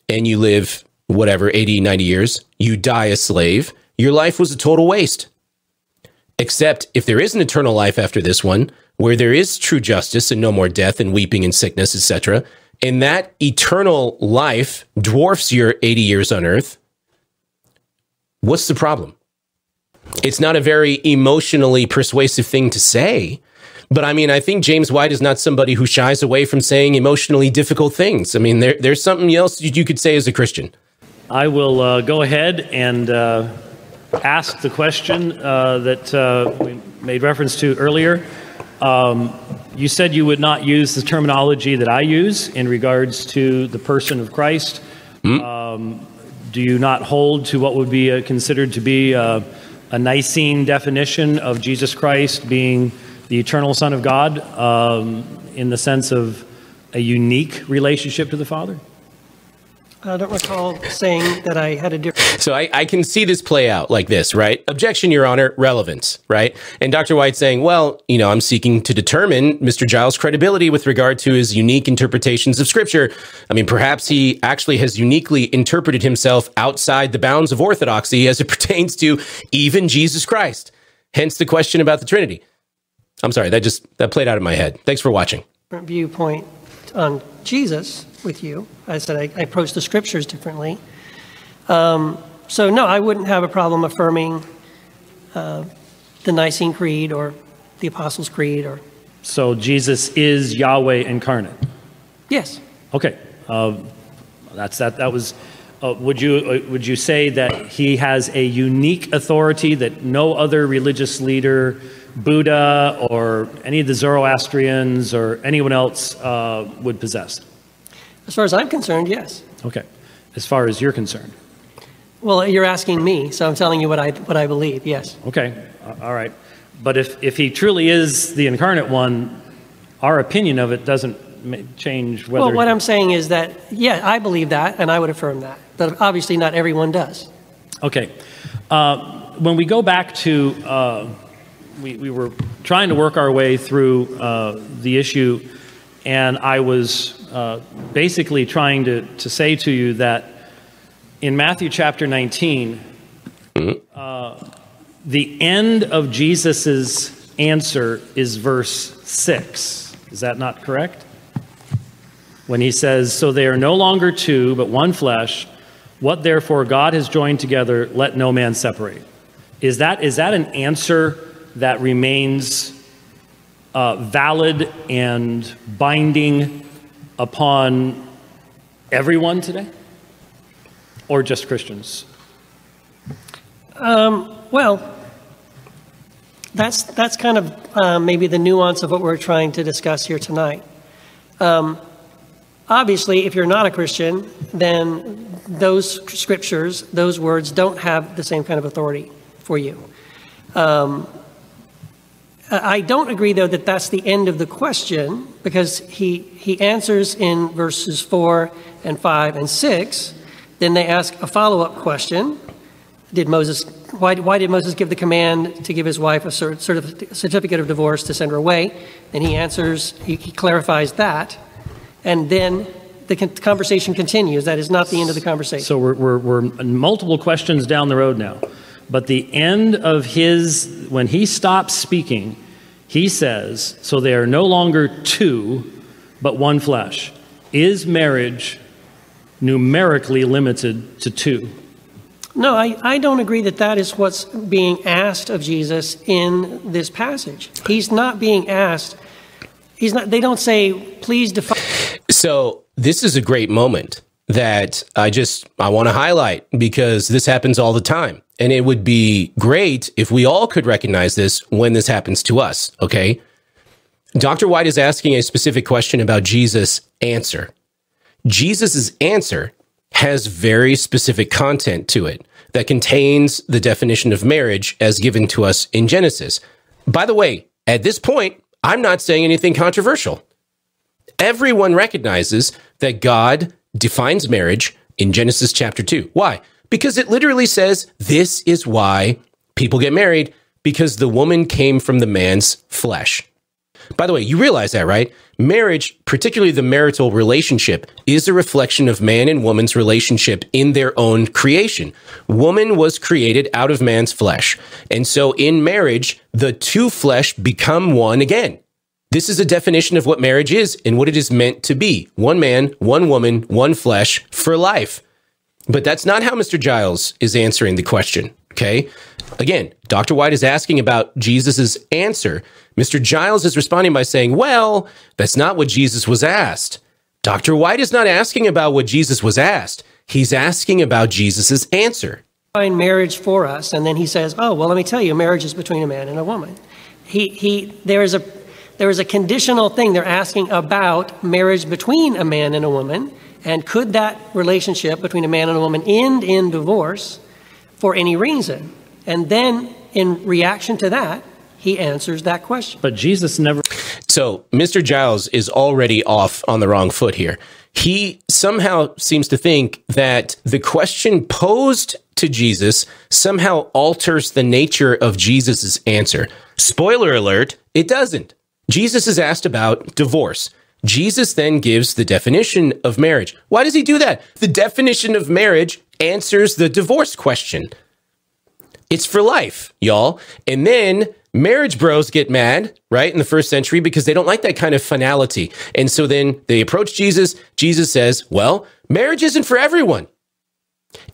and you live whatever, 80, 90 years, you die a slave, your life was a total waste. Except if there is an eternal life after this one, where there is true justice and no more death and weeping and sickness, etc., and that eternal life dwarfs your 80 years on earth, what's the problem? It's not a very emotionally persuasive thing to say. But I mean, I think James White is not somebody who shies away from saying emotionally difficult things. I mean, there, there's something else you could say as a Christian. I will uh, go ahead and uh, ask the question uh, that uh, we made reference to earlier. Um, you said you would not use the terminology that I use in regards to the person of Christ. Mm. Um, do you not hold to what would be uh, considered to be uh, a Nicene definition of Jesus Christ being the eternal Son of God um, in the sense of a unique relationship to the Father? I don't recall saying that I had a different. So I, I, can see this play out like this, right? Objection, Your Honor, relevance, right? And Dr. White saying, well, you know, I'm seeking to determine Mr. Giles' credibility with regard to his unique interpretations of Scripture. I mean, perhaps he actually has uniquely interpreted himself outside the bounds of orthodoxy as it pertains to even Jesus Christ. Hence the question about the Trinity. I'm sorry, that just that played out in my head. Thanks for watching. Viewpoint on Jesus with you. I said I, I approach the scriptures differently. Um, so, no, I wouldn't have a problem affirming uh, the Nicene Creed or the Apostles' Creed. or. So, Jesus is Yahweh incarnate? Yes. Okay. Uh, that's that. That was. Uh, would you uh, would you say that he has a unique authority that no other religious leader, Buddha or any of the Zoroastrians or anyone else uh, would possess? As far as I'm concerned, yes. Okay. As far as you're concerned. Well, you're asking me, so I'm telling you what I what I believe. Yes. Okay. All right. But if if he truly is the incarnate one, our opinion of it doesn't change whether. Well, what I'm saying is that yeah, I believe that, and I would affirm that. But obviously, not everyone does. Okay. Uh, when we go back to, uh, we, we were trying to work our way through uh, the issue, and I was uh, basically trying to, to say to you that in Matthew chapter 19, uh, the end of Jesus' answer is verse 6. Is that not correct? When he says, So they are no longer two, but one flesh. What therefore God has joined together, let no man separate. Is that, is that an answer that remains uh, valid and binding upon everyone today? Or just Christians? Um, well, that's, that's kind of uh, maybe the nuance of what we're trying to discuss here tonight. Um, obviously, if you're not a Christian, then those scriptures, those words, don't have the same kind of authority for you. Um, I don't agree, though, that that's the end of the question because he, he answers in verses 4 and 5 and 6. Then they ask a follow up question Did Moses, why, why did Moses give the command to give his wife a cert certificate of divorce to send her away? And he answers, he, he clarifies that. And then the conversation continues. That is not the end of the conversation. So we're, we're, we're multiple questions down the road now. But the end of his, when he stops speaking, he says, So they are no longer two, but one flesh. Is marriage numerically limited to two? No, I, I don't agree that that is what's being asked of Jesus in this passage. He's not being asked, he's not, they don't say, please define. So this is a great moment that I just I want to highlight because this happens all the time. And it would be great if we all could recognize this when this happens to us, okay? Dr. White is asking a specific question about Jesus' answer. Jesus' answer has very specific content to it that contains the definition of marriage as given to us in Genesis. By the way, at this point, I'm not saying anything controversial. Everyone recognizes that God defines marriage in Genesis chapter 2. Why? Because it literally says this is why people get married because the woman came from the man's flesh. By the way, you realize that, right? Marriage, particularly the marital relationship, is a reflection of man and woman's relationship in their own creation. Woman was created out of man's flesh. And so in marriage, the two flesh become one again. This is a definition of what marriage is and what it is meant to be. One man, one woman, one flesh for life. But that's not how Mr. Giles is answering the question. Okay. Again, Dr. White is asking about Jesus' answer. Mr. Giles is responding by saying, well, that's not what Jesus was asked. Dr. White is not asking about what Jesus was asked. He's asking about Jesus' answer. Find marriage for us, and then he says, "Oh, well, let me tell you, marriage is between a man and a woman." He, he, there is a, there is a conditional thing they're asking about marriage between a man and a woman, and could that relationship between a man and a woman end in divorce for any reason? And then, in reaction to that, he answers that question. But Jesus never. So, Mr. Giles is already off on the wrong foot here. He somehow seems to think that the question posed to Jesus somehow alters the nature of Jesus' answer. Spoiler alert, it doesn't. Jesus is asked about divorce. Jesus then gives the definition of marriage. Why does he do that? The definition of marriage answers the divorce question. It's for life, y'all. And then marriage bros get mad, right, in the first century because they don't like that kind of finality. And so then they approach Jesus. Jesus says, Well, marriage isn't for everyone.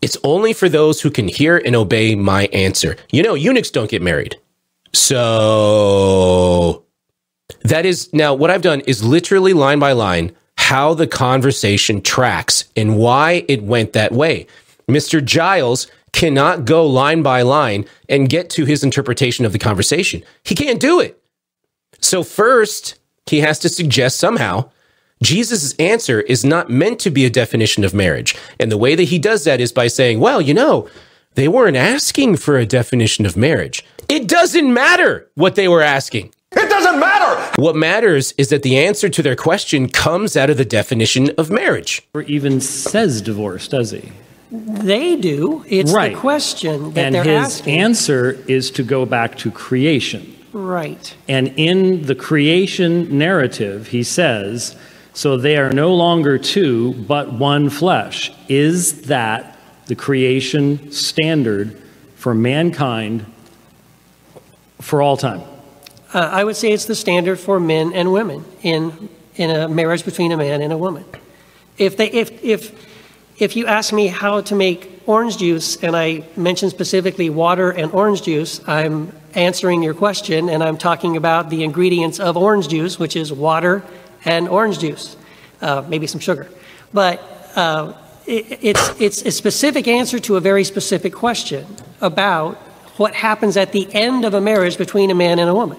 It's only for those who can hear and obey my answer. You know, eunuchs don't get married. So that is now what I've done is literally line by line how the conversation tracks and why it went that way. Mr. Giles cannot go line by line and get to his interpretation of the conversation. He can't do it. So, first, he has to suggest somehow Jesus' answer is not meant to be a definition of marriage. And the way that he does that is by saying, well, you know, they weren't asking for a definition of marriage. It doesn't matter what they were asking. It doesn't matter. What matters is that the answer to their question comes out of the definition of marriage. Or even says divorce, does he? They do. It's Right. the question that and they're his asking. answer is to go back to creation. right. And in the creation narrative, he says, So they are no longer two, but one flesh. Is that the creation standard for mankind for all time? Uh, I would say it's the standard for men and women in in a marriage between a man and a woman. If they if if if you ask me how to make orange juice and I mention specifically water and orange juice, I'm answering your question and I'm talking about the ingredients of orange juice, which is water and orange juice, uh, maybe some sugar. But uh, it, it's it's a specific answer to a very specific question about what happens at the end of a marriage between a man and a woman.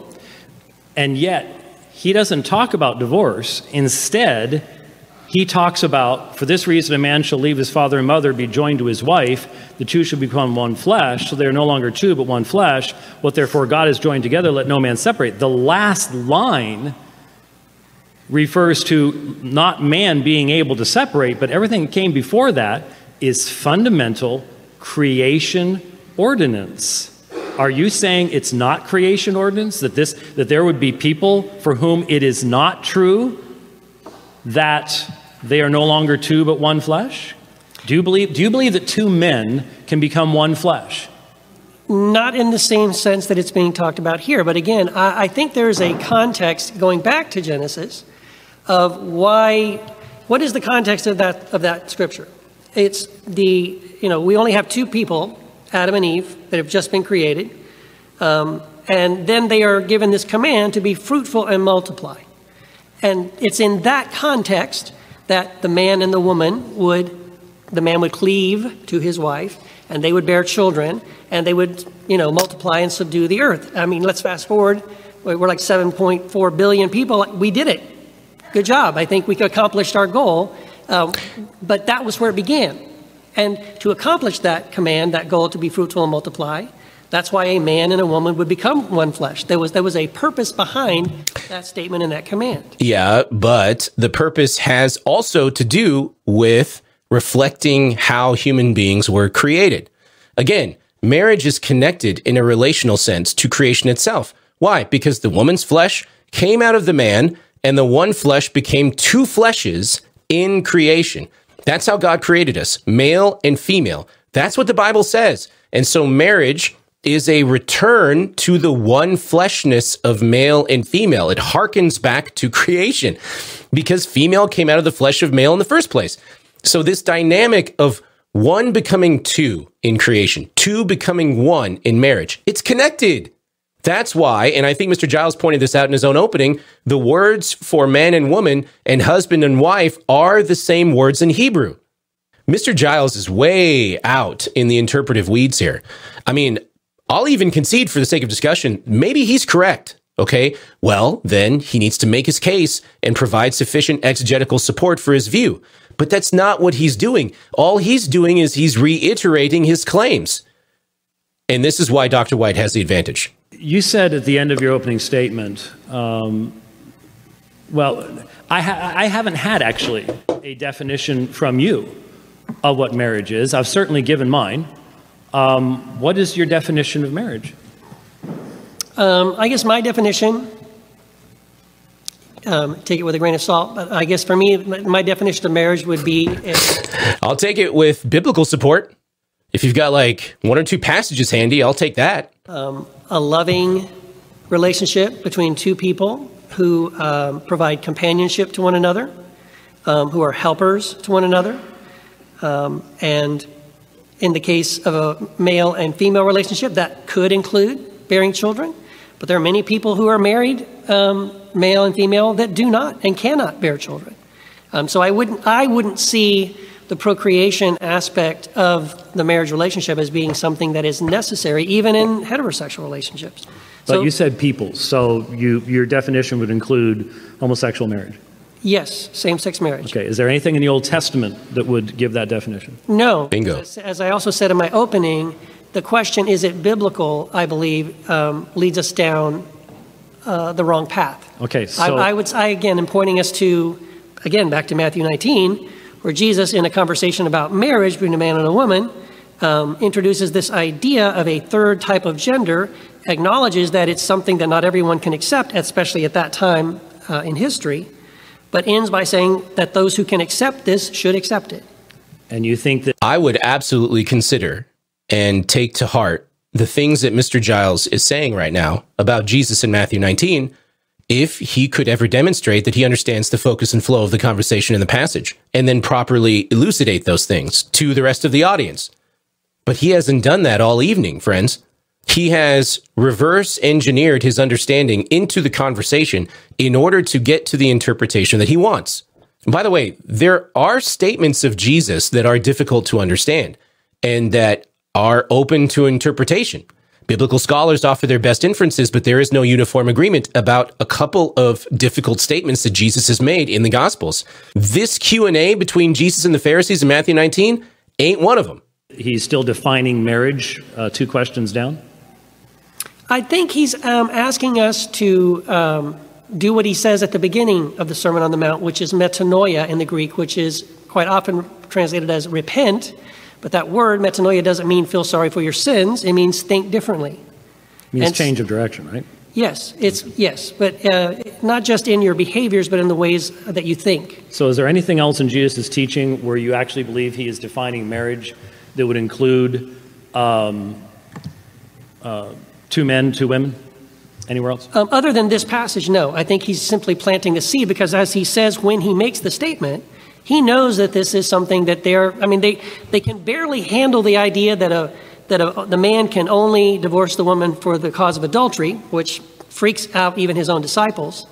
And yet, he doesn't talk about divorce. Instead, he talks about, for this reason, a man shall leave his father and mother, be joined to his wife. The two shall become one flesh. So they are no longer two, but one flesh. What therefore God has joined together, let no man separate. The last line refers to not man being able to separate, but everything that came before that is fundamental creation ordinance. Are you saying it's not creation ordinance that this that there would be people for whom it is not true that they are no longer two but one flesh? Do you believe do you believe that two men can become one flesh? Not in the same sense that it's being talked about here, but again, I, I think there is a context going back to Genesis of why. What is the context of that of that scripture? It's the you know we only have two people, Adam and Eve, that have just been created, um, and then they are given this command to be fruitful and multiply, and it's in that context that the man and the woman would the man would cleave to his wife and they would bear children and they would you know multiply and subdue the earth i mean let's fast forward we're like 7.4 billion people. We did it. Good job. I think we accomplished our goal. Um, but that was where it began. And to accomplish that command, that goal to be fruitful and multiply, that's why a man and a woman would become one flesh. There was, there was a purpose behind that statement and that command. Yeah, but the purpose has also to do with reflecting how human beings were created. Again, marriage is connected in a relational sense to creation itself. Why? Because the woman's flesh came out of the man, and the one flesh became two fleshes in creation. That's how God created us, male and female. That's what the Bible says. And so marriage is a return to the one fleshness of male and female. It harkens back to creation because female came out of the flesh of male in the first place. So this dynamic of one becoming two in creation, two becoming one in marriage, it's connected. That's why, and I think Mr. Giles pointed this out in his own opening, the words for man and woman and husband and wife are the same words in Hebrew. Mr. Giles is way out in the interpretive weeds here. I mean, I'll even concede for the sake of discussion, maybe he's correct. Okay. Well, then he needs to make his case and provide sufficient exegetical support for his view. But that's not what he's doing. All he's doing is he's reiterating his claims. And this is why Dr. White has the advantage. You said at the end of your opening statement, um, well, I, ha- I haven't had actually a definition from you of what marriage is. I've certainly given mine. Um, what is your definition of marriage? Um, I guess my definition, um, take it with a grain of salt, but I guess for me, my definition of marriage would be. I'll take it with biblical support. If you've got like one or two passages handy, I'll take that. Um, a loving relationship between two people who um, provide companionship to one another, um, who are helpers to one another, um, and in the case of a male and female relationship, that could include bearing children. But there are many people who are married, um, male and female, that do not and cannot bear children. Um, so I wouldn't, I wouldn't see the procreation aspect of the marriage relationship as being something that is necessary, even in heterosexual relationships. But so, you said people, so you, your definition would include homosexual marriage. Yes, same sex marriage. Okay, is there anything in the Old Testament that would give that definition? No. Bingo. As, as I also said in my opening, the question, is it biblical, I believe, um, leads us down uh, the wrong path. Okay, so. I, I would, I again am pointing us to, again, back to Matthew 19, where Jesus, in a conversation about marriage between a man and a woman, um, introduces this idea of a third type of gender, acknowledges that it's something that not everyone can accept, especially at that time uh, in history but ends by saying that those who can accept this should accept it. And you think that I would absolutely consider and take to heart the things that Mr. Giles is saying right now about Jesus in Matthew 19 if he could ever demonstrate that he understands the focus and flow of the conversation in the passage and then properly elucidate those things to the rest of the audience. But he hasn't done that all evening, friends. He has reverse engineered his understanding into the conversation in order to get to the interpretation that he wants. by the way, there are statements of Jesus that are difficult to understand and that are open to interpretation. Biblical scholars offer their best inferences, but there is no uniform agreement about a couple of difficult statements that Jesus has made in the Gospels. This Q&A between Jesus and the Pharisees in Matthew 19 ain't one of them. He's still defining marriage uh, two questions down? I think he's um, asking us to um, do what he says at the beginning of the Sermon on the Mount, which is metanoia in the Greek, which is quite often translated as repent. But that word, metanoia, doesn't mean feel sorry for your sins. It means think differently. It means and change of direction, right? Yes, it's yes, but uh, not just in your behaviors, but in the ways that you think. So, is there anything else in Jesus' teaching where you actually believe he is defining marriage that would include um, uh, Two men, two women? Anywhere else? Um, other than this passage, no. I think he's simply planting the seed because, as he says when he makes the statement, he knows that this is something that they're, I mean, they, they can barely handle the idea that, a, that a, the man can only divorce the woman for the cause of adultery, which freaks out even his own disciples.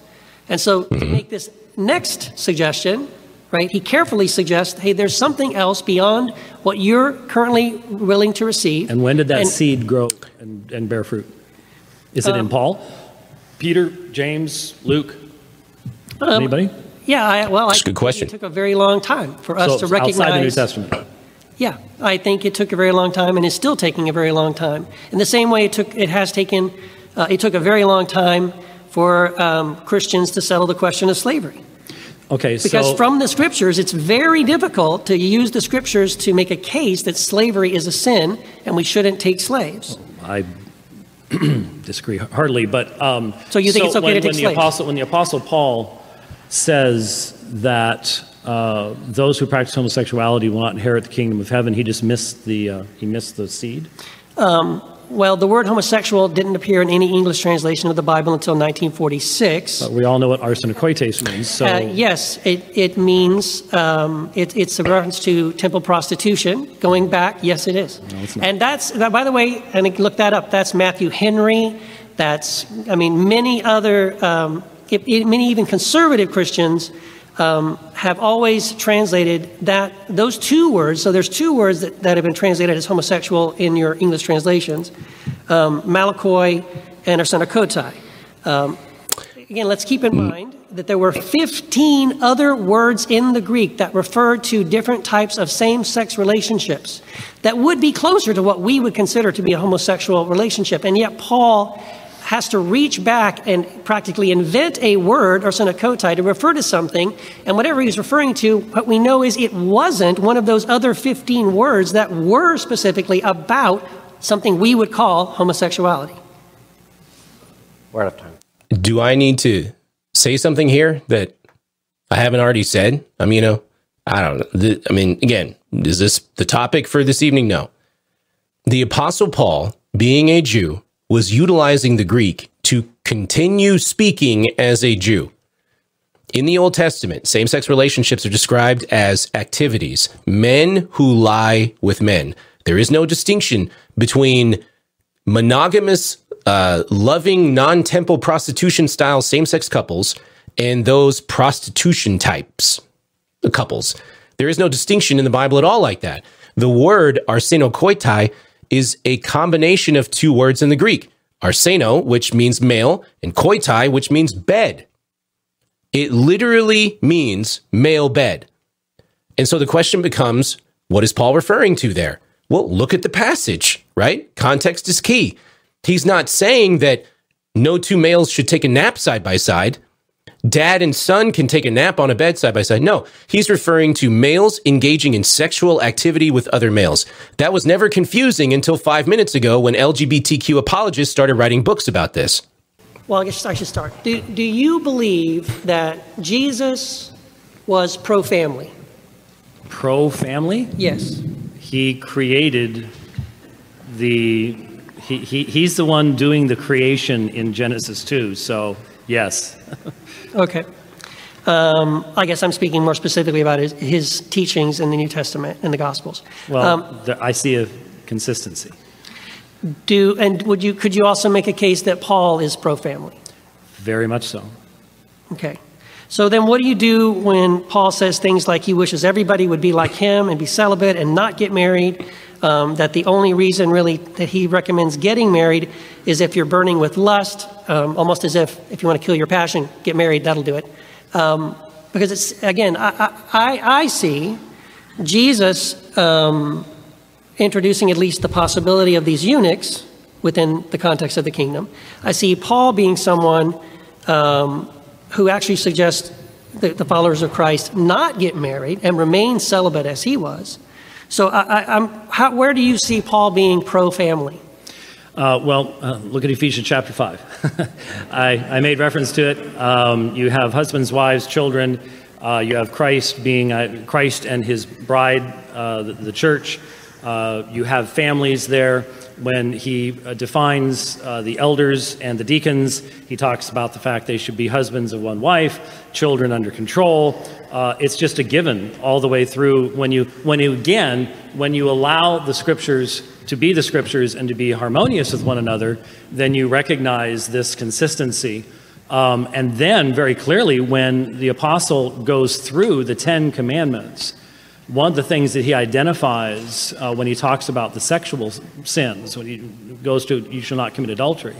And so mm-hmm. to make this next suggestion, right, he carefully suggests, hey, there's something else beyond what you're currently willing to receive. And when did that and, seed grow and, and bear fruit? Is it um, in Paul? Peter, James, Luke? Um, Anybody? Yeah, I, well, That's a I good question. It took a very long time for us So to it's recognize. outside the New Testament. Yeah, I think it took a very long time, and is still taking a very long time. In the same way, it took it has taken uh, it took a very long time for um, Christians to settle the question of slavery. Okay, Because so from the scriptures, it's very difficult to use the scriptures to make a case that slavery is a sin and we shouldn't take slaves. I disagree heartily, but um, So you think it's okay when, to take when the apostle when the apostle Paul says that uh, those who practice homosexuality will not inherit the kingdom of heaven, he just missed the uh, he missed the seed. Well, the word homosexual didn't appear in any English translation of the Bible until 1946. But we all know what arsenokoites means. So Uh, yes, it, it means um, it, it's a reference to temple prostitution. Going back, yes, it is. it's not. And that's, that- by the way, and look that up. That's Matthew Henry. That's, I mean, many other, um, it, it- many even conservative Christians um, have always translated that those two words. So there's two words that, that have been translated as homosexual in your English translations: um, Malakoi and Arsenokoitai. Um, Again, let's keep in mind that there were 15 other words in the Greek that referred to different types of same sex relationships that would be closer to what we would consider to be a homosexual relationship. And yet, Paul has to reach back and practically invent a word, arsenokoitai, to refer to something. And whatever he's referring to, what we know is it wasn't one of those other 15 words that were specifically about something we would call homosexuality. We're out of time. Do I need to say something here that I haven't already said? I mean, you know, I don't know. The- I mean, again, is this the topic for this evening? No. The Apostle Paul, being a Jew, was utilizing the Greek to continue speaking as a Jew. In the Old Testament, same sex relationships are described as activities, men who lie with men. There is no distinction between monogamous, uh, loving, non temple prostitution style same sex couples and those prostitution types couples. There is no distinction in the Bible at all like that. The word arsenokoitai is a combination of two words in the Greek arseno, which means male, and koitai, which means bed. It literally means male bed. And so the question becomes what is Paul referring to there? Well, look at the passage, right? Context is key. He's not saying that no two males should take a nap side by side. Dad and son can take a nap on a bed side by side. No, he's referring to males engaging in sexual activity with other males. That was never confusing until five minutes ago when LGBTQ apologists started writing books about this. Well, I guess I should start. Do, do you believe that Jesus was pro family? pro family. Yes. He created the. He, he, he's the one doing the creation in Genesis 2. So, yes. Okay. Um, I guess I'm speaking more specifically about his, his teachings in the New Testament and the Gospels. Well, Um, there, I see a consistency. do and would you could you also make a case that Paul is pro family? Very much so. Okay. So then what do you do when Paul says things like he wishes everybody would be like him and be celibate and not get married? Um, that the only reason really that he recommends getting married is if you're burning with lust, um, almost as if if you want to kill your passion, get married, that'll do it. Um, because it's, again, I, I, I see Jesus um, introducing at least the possibility of these eunuchs within the context of the kingdom. I see Paul being someone um, who actually suggests that the followers of Christ not get married and remain celibate as he was. So, I, how, where do you see Paul being pro family? Uh, well, uh, look at Ephesians chapter 5. I, I made reference to it. Um, you have husbands, wives, children. Uh, you have Christ being uh, Christ and his bride, uh, the, the church. Uh, you have families there. When he uh, defines uh, the elders and the deacons, he talks about the fact they should be husbands of one wife, children under control. Uh, it's just a given all the way through. When you, when you again, when you allow the scriptures to be the scriptures and to be harmonious with one another, then you recognize this consistency. Um, and then, very clearly, when the apostle goes through the Ten Commandments, one of the things that he identifies uh, when he talks about the sexual sins, when he goes to, you shall not commit adultery,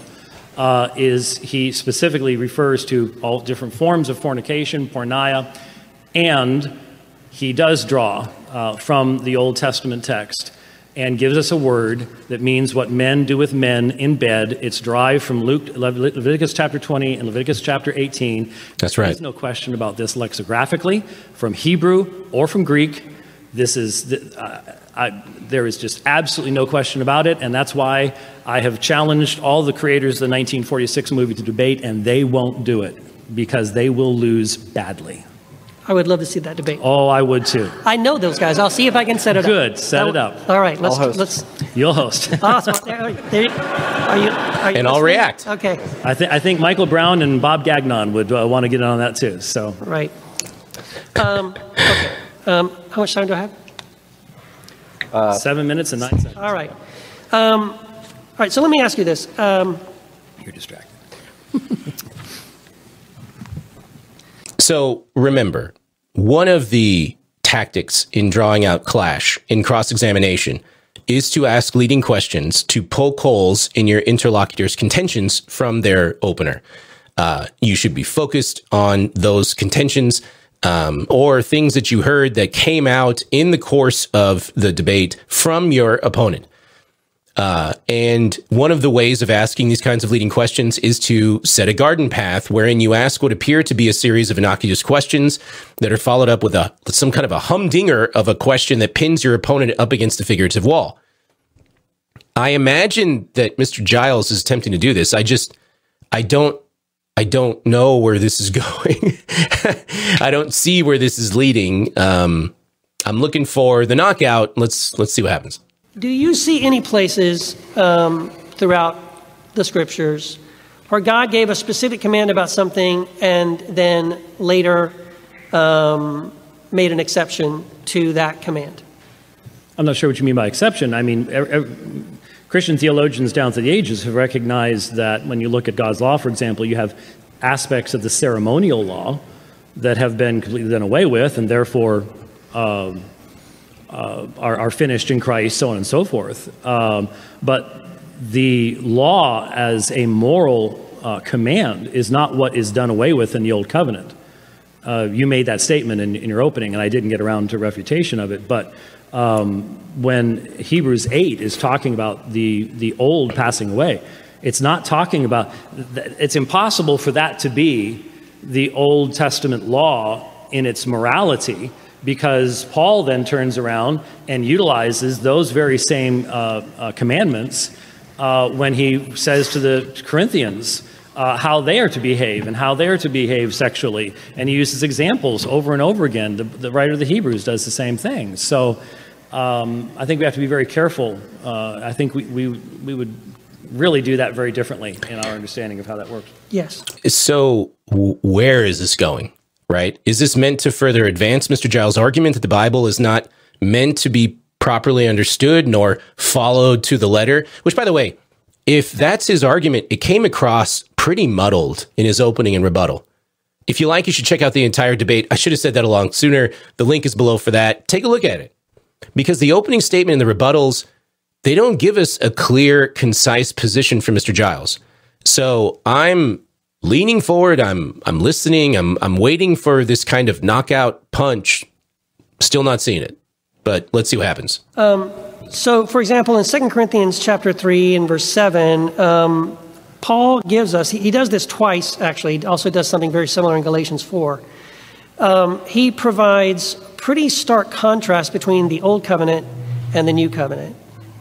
uh, is he specifically refers to all different forms of fornication, porneia, and he does draw uh, from the Old Testament text and gives us a word that means what men do with men in bed. It's derived from Luke, Leviticus chapter 20 and Leviticus chapter 18. That's right. There's no question about this lexicographically, from Hebrew or from Greek. This is, uh, I, there is just absolutely no question about it, and that's why I have challenged all the creators of the 1946 movie to debate, and they won't do it because they will lose badly. I would love to see that debate. Oh, I would too. I know those guys. I'll see if I can set it Good, up. Good, set it up. All right, let's I'll host. let's. You'll host. Awesome. There, there, are you? Are you And I'll react. Okay. I, th- I think Michael Brown and Bob Gagnon would uh, want to get in on that too. So Right. Um, okay. Um, how much time do I have? seven minutes and nine seconds. All right. Um, all right. So let me ask you this. Um, You're distracted. So remember, one of the tactics in drawing out clash in cross examination is to ask leading questions to poke holes in your interlocutor's contentions from their opener. Uh, you should be focused on those contentions um, or things that you heard that came out in the course of the debate from your opponent. Uh, and one of the ways of asking these kinds of leading questions is to set a garden path wherein you ask what appear to be a series of innocuous questions that are followed up with a some kind of a humdinger of a question that pins your opponent up against a figurative wall. I imagine that Mr. Giles is attempting to do this. I just I don't I don't know where this is going. I don't see where this is leading. Um, I'm looking for the knockout. Let's let's see what happens. do you see any places um, throughout the scriptures where God gave a specific command about something and then later um, made an exception to that command? I'm not sure what you mean by exception. I mean, ev- ev- Christian theologians down through the ages have recognized that when you look at God's law, for example, you have aspects of the ceremonial law that have been completely done away with and therefore um, uh, are, are finished in Christ, so on and so forth. Um, but the law as a moral uh, command is not what is done away with in the Old Covenant. Uh, you made that statement in, in your opening, and I didn't get around to refutation of it. But um, when Hebrews 8 is talking about the, the old passing away, it's not talking about, it's impossible for that to be the Old Testament law in its morality because Paul then turns around and utilizes those very same uh, uh, commandments uh, when he says to the Corinthians, uh, how they are to behave and how they are to behave sexually. And he uses examples over and over again. The, the writer of the Hebrews does the same thing. So um, I think we have to be very careful. Uh, I think we, we, we would really do that very differently in our understanding of how that works. Yes. So, where is this going? Right? Is this meant to further advance Mr. Giles' argument that the Bible is not meant to be properly understood nor followed to the letter? Which, by the way, if that's his argument, it came across pretty muddled in his opening and rebuttal. If you like, you should check out the entire debate. I should have said that along sooner. The link is below for that. Take a look at it. Because the opening statement and the rebuttals, they don't give us a clear, concise position from Mr. Giles. So I'm leaning forward. I'm I'm listening. I'm I'm waiting for this kind of knockout punch. Still not seeing it, but let's see what happens. So, for example, in 2 Corinthians chapter 3 and verse 7, um, Paul gives us, he, he does this twice actually, he also does something very similar in Galatians 4. Um, he provides pretty stark contrast between the old covenant and the new covenant.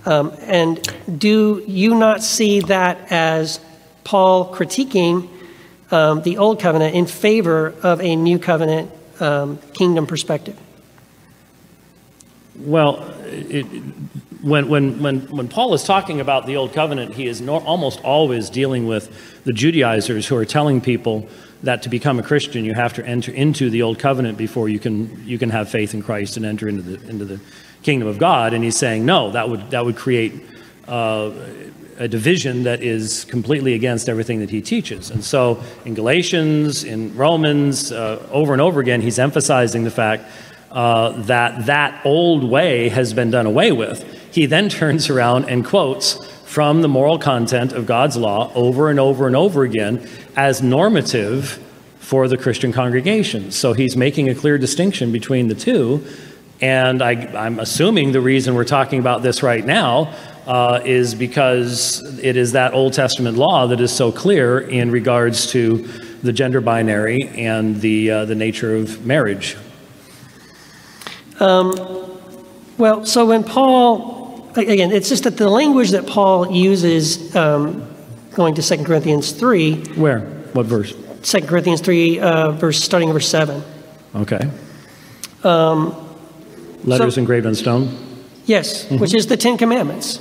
Um, and do you not see that as Paul critiquing um, the old covenant in favor of a new covenant um, kingdom perspective? Well, it, when, when, when, when Paul is talking about the Old Covenant, he is almost always dealing with the Judaizers who are telling people that to become a Christian, you have to enter into the Old Covenant before you can, you can have faith in Christ and enter into the, into the kingdom of God. And he's saying, no, that would, that would create uh, a division that is completely against everything that he teaches. And so in Galatians, in Romans, uh, over and over again, he's emphasizing the fact uh, that that old way has been done away with. He then turns around and quotes from the moral content of God's law over and over and over again as normative for the Christian congregation. So he's making a clear distinction between the two. And I, am assuming the reason we're talking about this right now uh, is because it is that Old Testament law that is so clear in regards to the gender binary and the, uh, the nature of marriage. Um, well, so when Paul, again, it's just that the language that Paul uses um, going to 2 Corinthians 3. Where? What verse? 2 Corinthians 3, uh, verse starting verse 7. Okay. Um, Letters so, engraved on stone? Yes, mm-hmm. which is the Ten Commandments.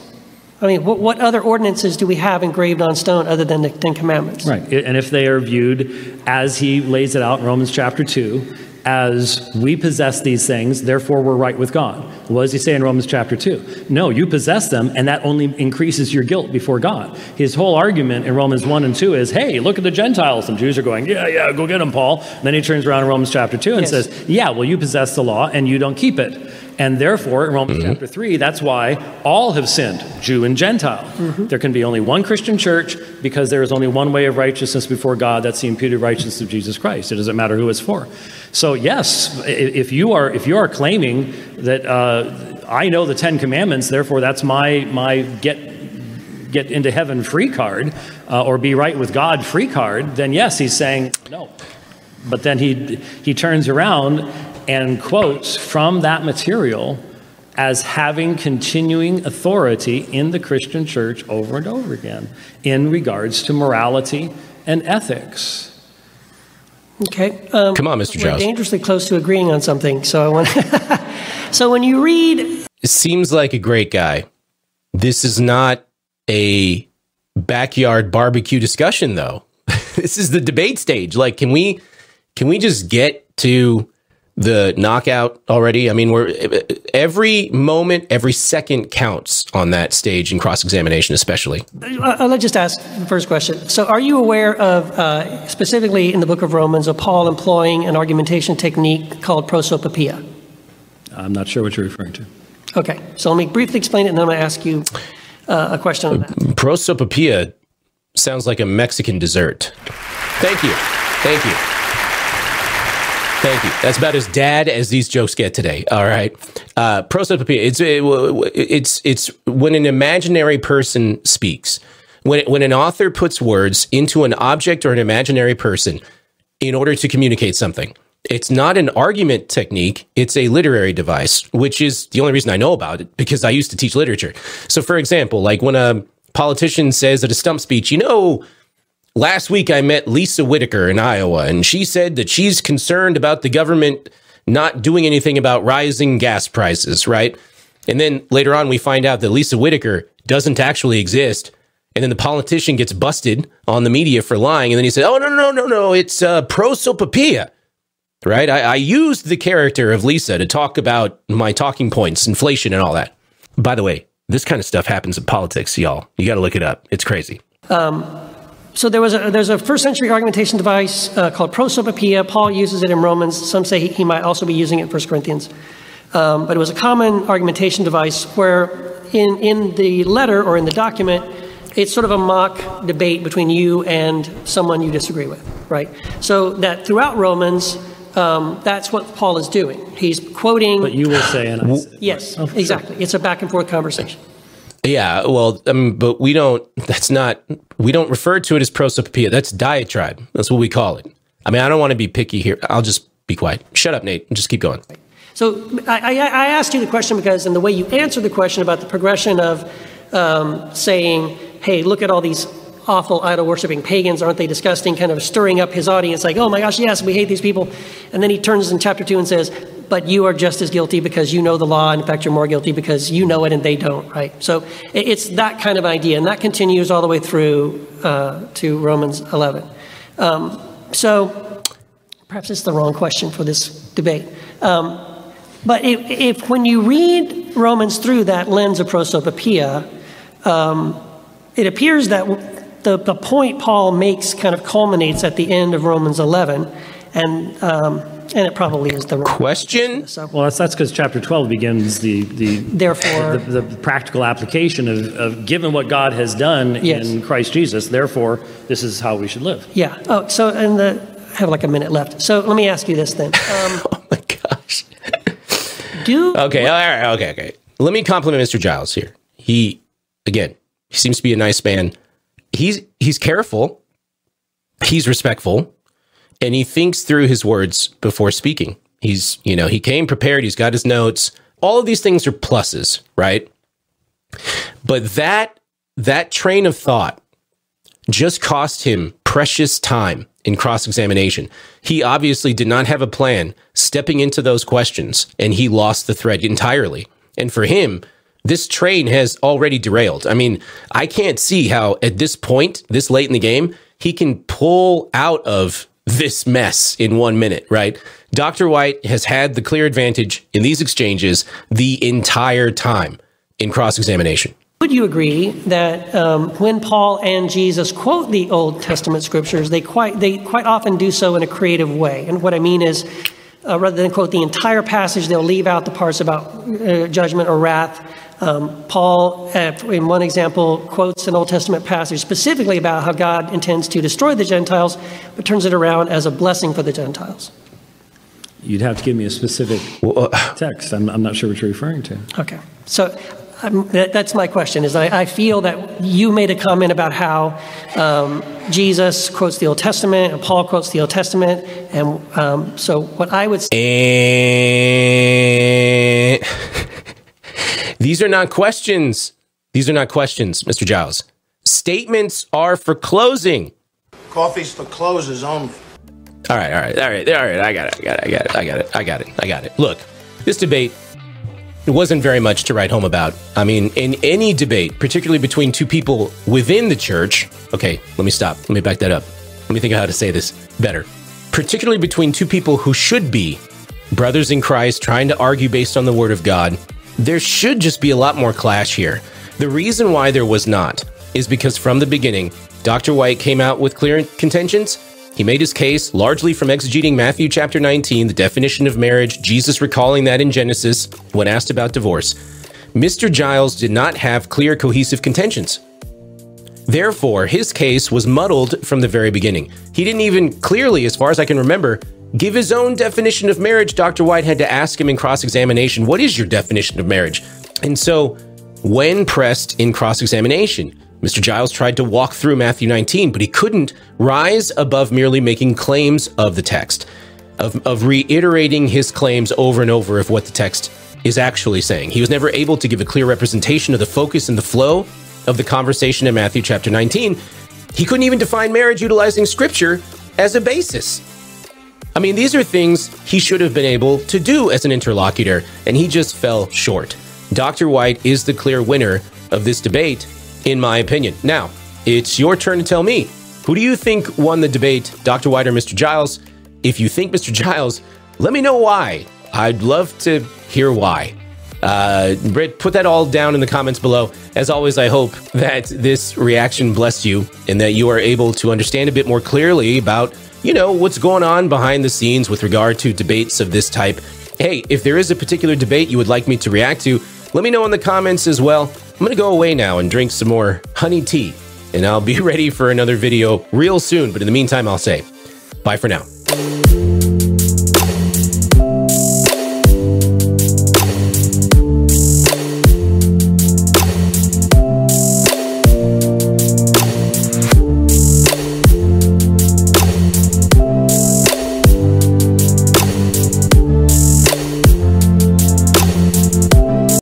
I mean, what, what, other ordinances do we have engraved on stone other than the Ten Commandments? Right. And if they are viewed as he lays it out in Romans chapter 2, as we possess these things, therefore we're right with God. What does he say in Romans chapter 2? No, you possess them, and that only increases your guilt before God. His whole argument in Romans 1 and 2 is hey, look at the Gentiles. And Jews are going, yeah, yeah, go get them, Paul. And then he turns around in Romans chapter 2 and yes. says, yeah, well, you possess the law and you don't keep it. And therefore, in Romans mm-hmm. chapter 3, that's why all have sinned, Jew and Gentile. Mm-hmm. There can be only one Christian church because there is only one way of righteousness before God. That's the imputed righteousness of Jesus Christ. It doesn't matter who it's for. So, yes, if you are, if you are claiming that uh, I know the Ten Commandments, therefore that's my, my get get into heaven free card uh, or be right with God free card, then yes, he's saying no. But then he, he turns around and quotes from that material as having continuing authority in the Christian church over and over again in regards to morality and ethics. Okay. Um, Come on, Mr. We're dangerously close to agreeing on something. So I want. so when you read, it seems like a great guy. This is not a backyard barbecue discussion, though. this is the debate stage. Like, can we can we just get to the knockout already. I mean, we're every moment, every second counts on that stage in cross examination, especially. Uh, let's just ask the first question. So, are you aware of uh, specifically in the book of Romans of Paul employing an argumentation technique called prosopopoeia? I'm not sure what you're referring to. Okay, so let me briefly explain it, and then I'm going to ask you uh, a question on that. Prosopopoeia sounds like a Mexican dessert. Thank you. Thank you. Thank you. That's about as dad as these jokes get today. All right. Uh, prosopopoeia. It's it's it's when an imaginary person speaks. When when an author puts words into an object or an imaginary person in order to communicate something. It's not an argument technique. It's a literary device, which is the only reason I know about it because I used to teach literature. So, for example, like when a politician says at a stump speech, you know, Last week, I met Lisa Whitaker in Iowa, and she said that she's concerned about the government not doing anything about rising gas prices, right? And then later on, we find out that Lisa Whitaker doesn't actually exist. And then the politician gets busted on the media for lying. And then he said, Oh, no, no, no, no, it's uh, prosopopoeia, right? I, I used the character of Lisa to talk about my talking points, inflation, and all that. By the way, this kind of stuff happens in politics, y'all. You got to look it up. It's crazy. Um, so there was a, there's a first century argumentation device uh, called prosopopoeia. Paul uses it in Romans. Some say he, he might also be using it in 1 Corinthians. Um, but it was a common argumentation device where in, in the letter or in the document, it's sort of a mock debate between you and someone you disagree with, right? So that throughout Romans, um, that's what Paul is doing. He's quoting. But you will say, and I say. Yes, oh, exactly. Sure. It's a back and forth conversation. Yeah, well, um, but we don't. That's not. We don't refer to it as prosopopoeia. That's diatribe. That's what we call it. I mean, I don't want to be picky here. I'll just be quiet. Shut up, Nate. Just keep going. So I, I, asked you the question because, in the way you answered the question about the progression of um, saying, "Hey, look at all these awful idol worshiping pagans, aren't they disgusting?" Kind of stirring up his audience, like, "Oh my gosh, yes, we hate these people," and then he turns in chapter two and says, but you are just as guilty because you know the law. In fact, you're more guilty because you know it and they don't, right? So it's that kind of idea, and that continues all the way through uh, to Romans 11. Um, so perhaps it's the wrong question for this debate. Um, but if, if, when you read Romans through that lens of prosopopoeia, um, it appears that the, the point Paul makes kind of culminates at the end of Romans 11. And um, and it probably is the wrong Question? So Well, that's that's because chapter 12 begins the the therefore, the, the practical application of, of given what God has done Yes. in Christ Jesus, therefore this is how we should live. yeah. Oh, so and the I have like a minute left. So let me ask you this then: um, Oh my gosh. Do Okay, all right, okay, okay. Let me compliment Mr. Giles here. He, again, he seems to be a nice man. He's he's careful, he's respectful, and he thinks through his words before speaking. He's, you know, he came prepared. He's got his notes. All of these things are pluses, right? But that that train of thought just cost him precious time in cross examination. He obviously did not have a plan stepping into those questions, and he lost the thread entirely. And for him, this train has already derailed. I mean, I can't see how at this point, this late in the game, he can pull out of this mess in one minute, right? Dr. White has had the clear advantage in these exchanges the entire time in cross examination. Would you agree that um, when Paul and Jesus quote the Old Testament scriptures, they quite they quite often do so in a creative way? And what I mean is, uh, rather than quote the entire passage, they'll leave out the parts about uh, judgment or wrath. Um, Paul, uh, in one example, quotes an Old Testament passage specifically about how God intends to destroy the Gentiles, but turns it around as a blessing for the Gentiles. You'd have to give me a specific text. I'm, I'm not sure what you're referring to. Okay, so um, that, that's my question. Is I, I feel that you made a comment about how um, Jesus quotes the Old Testament and Paul quotes the Old Testament, and um, so what I would And these are not questions. These are not questions, Mr. Giles. Statements are for closing. Coffee's for closers only. All right, all right, all right, all right. I got it. I got it. I got it. I got it. I got it. I got it. Look, this debate it wasn't very much to write home about. I mean, in any debate, particularly between two people within the church. Okay, let me stop. Let me back that up. Let me think of how to say this better. Particularly between two people who should be brothers in Christ trying to argue based on the word of God. There should just be a lot more clash here. The reason why there was not is because from the beginning, Dr. White came out with clear contentions. He made his case largely from exegeting Matthew chapter 19, the definition of marriage, Jesus recalling that in Genesis when asked about divorce. Mr. Giles did not have clear, cohesive contentions. Therefore, his case was muddled from the very beginning. He didn't even clearly, as far as I can remember, give his own definition of marriage. Dr. White had to ask him in cross examination, What is your definition of marriage? And so, when pressed in cross examination, Mr. Giles tried to walk through Matthew 19, but he couldn't rise above merely making claims of the text, of, of reiterating his claims over and over of what the text is actually saying. He was never able to give a clear representation of the focus and the flow of the conversation in Matthew chapter 19. He couldn't even define marriage utilizing scripture as a basis. I mean, these are things he should have been able to do as an interlocutor, and he just fell short. Dr. White is the clear winner of this debate, in my opinion. Now, it's your turn to tell me who do you think won the debate, Dr. White or Mr. Giles? If you think Mr. Giles, let me know why. I'd love to hear why. Uh, Britt, put that all down in the comments below. As always, I hope that this reaction blessed you and that you are able to understand a bit more clearly about, you know, what's going on behind the scenes with regard to debates of this type. Hey, if there is a particular debate you would like me to react to, let me know in the comments as well. I'm going to go away now and drink some more honey tea, and I'll be ready for another video real soon. But in the meantime, I'll say bye for now.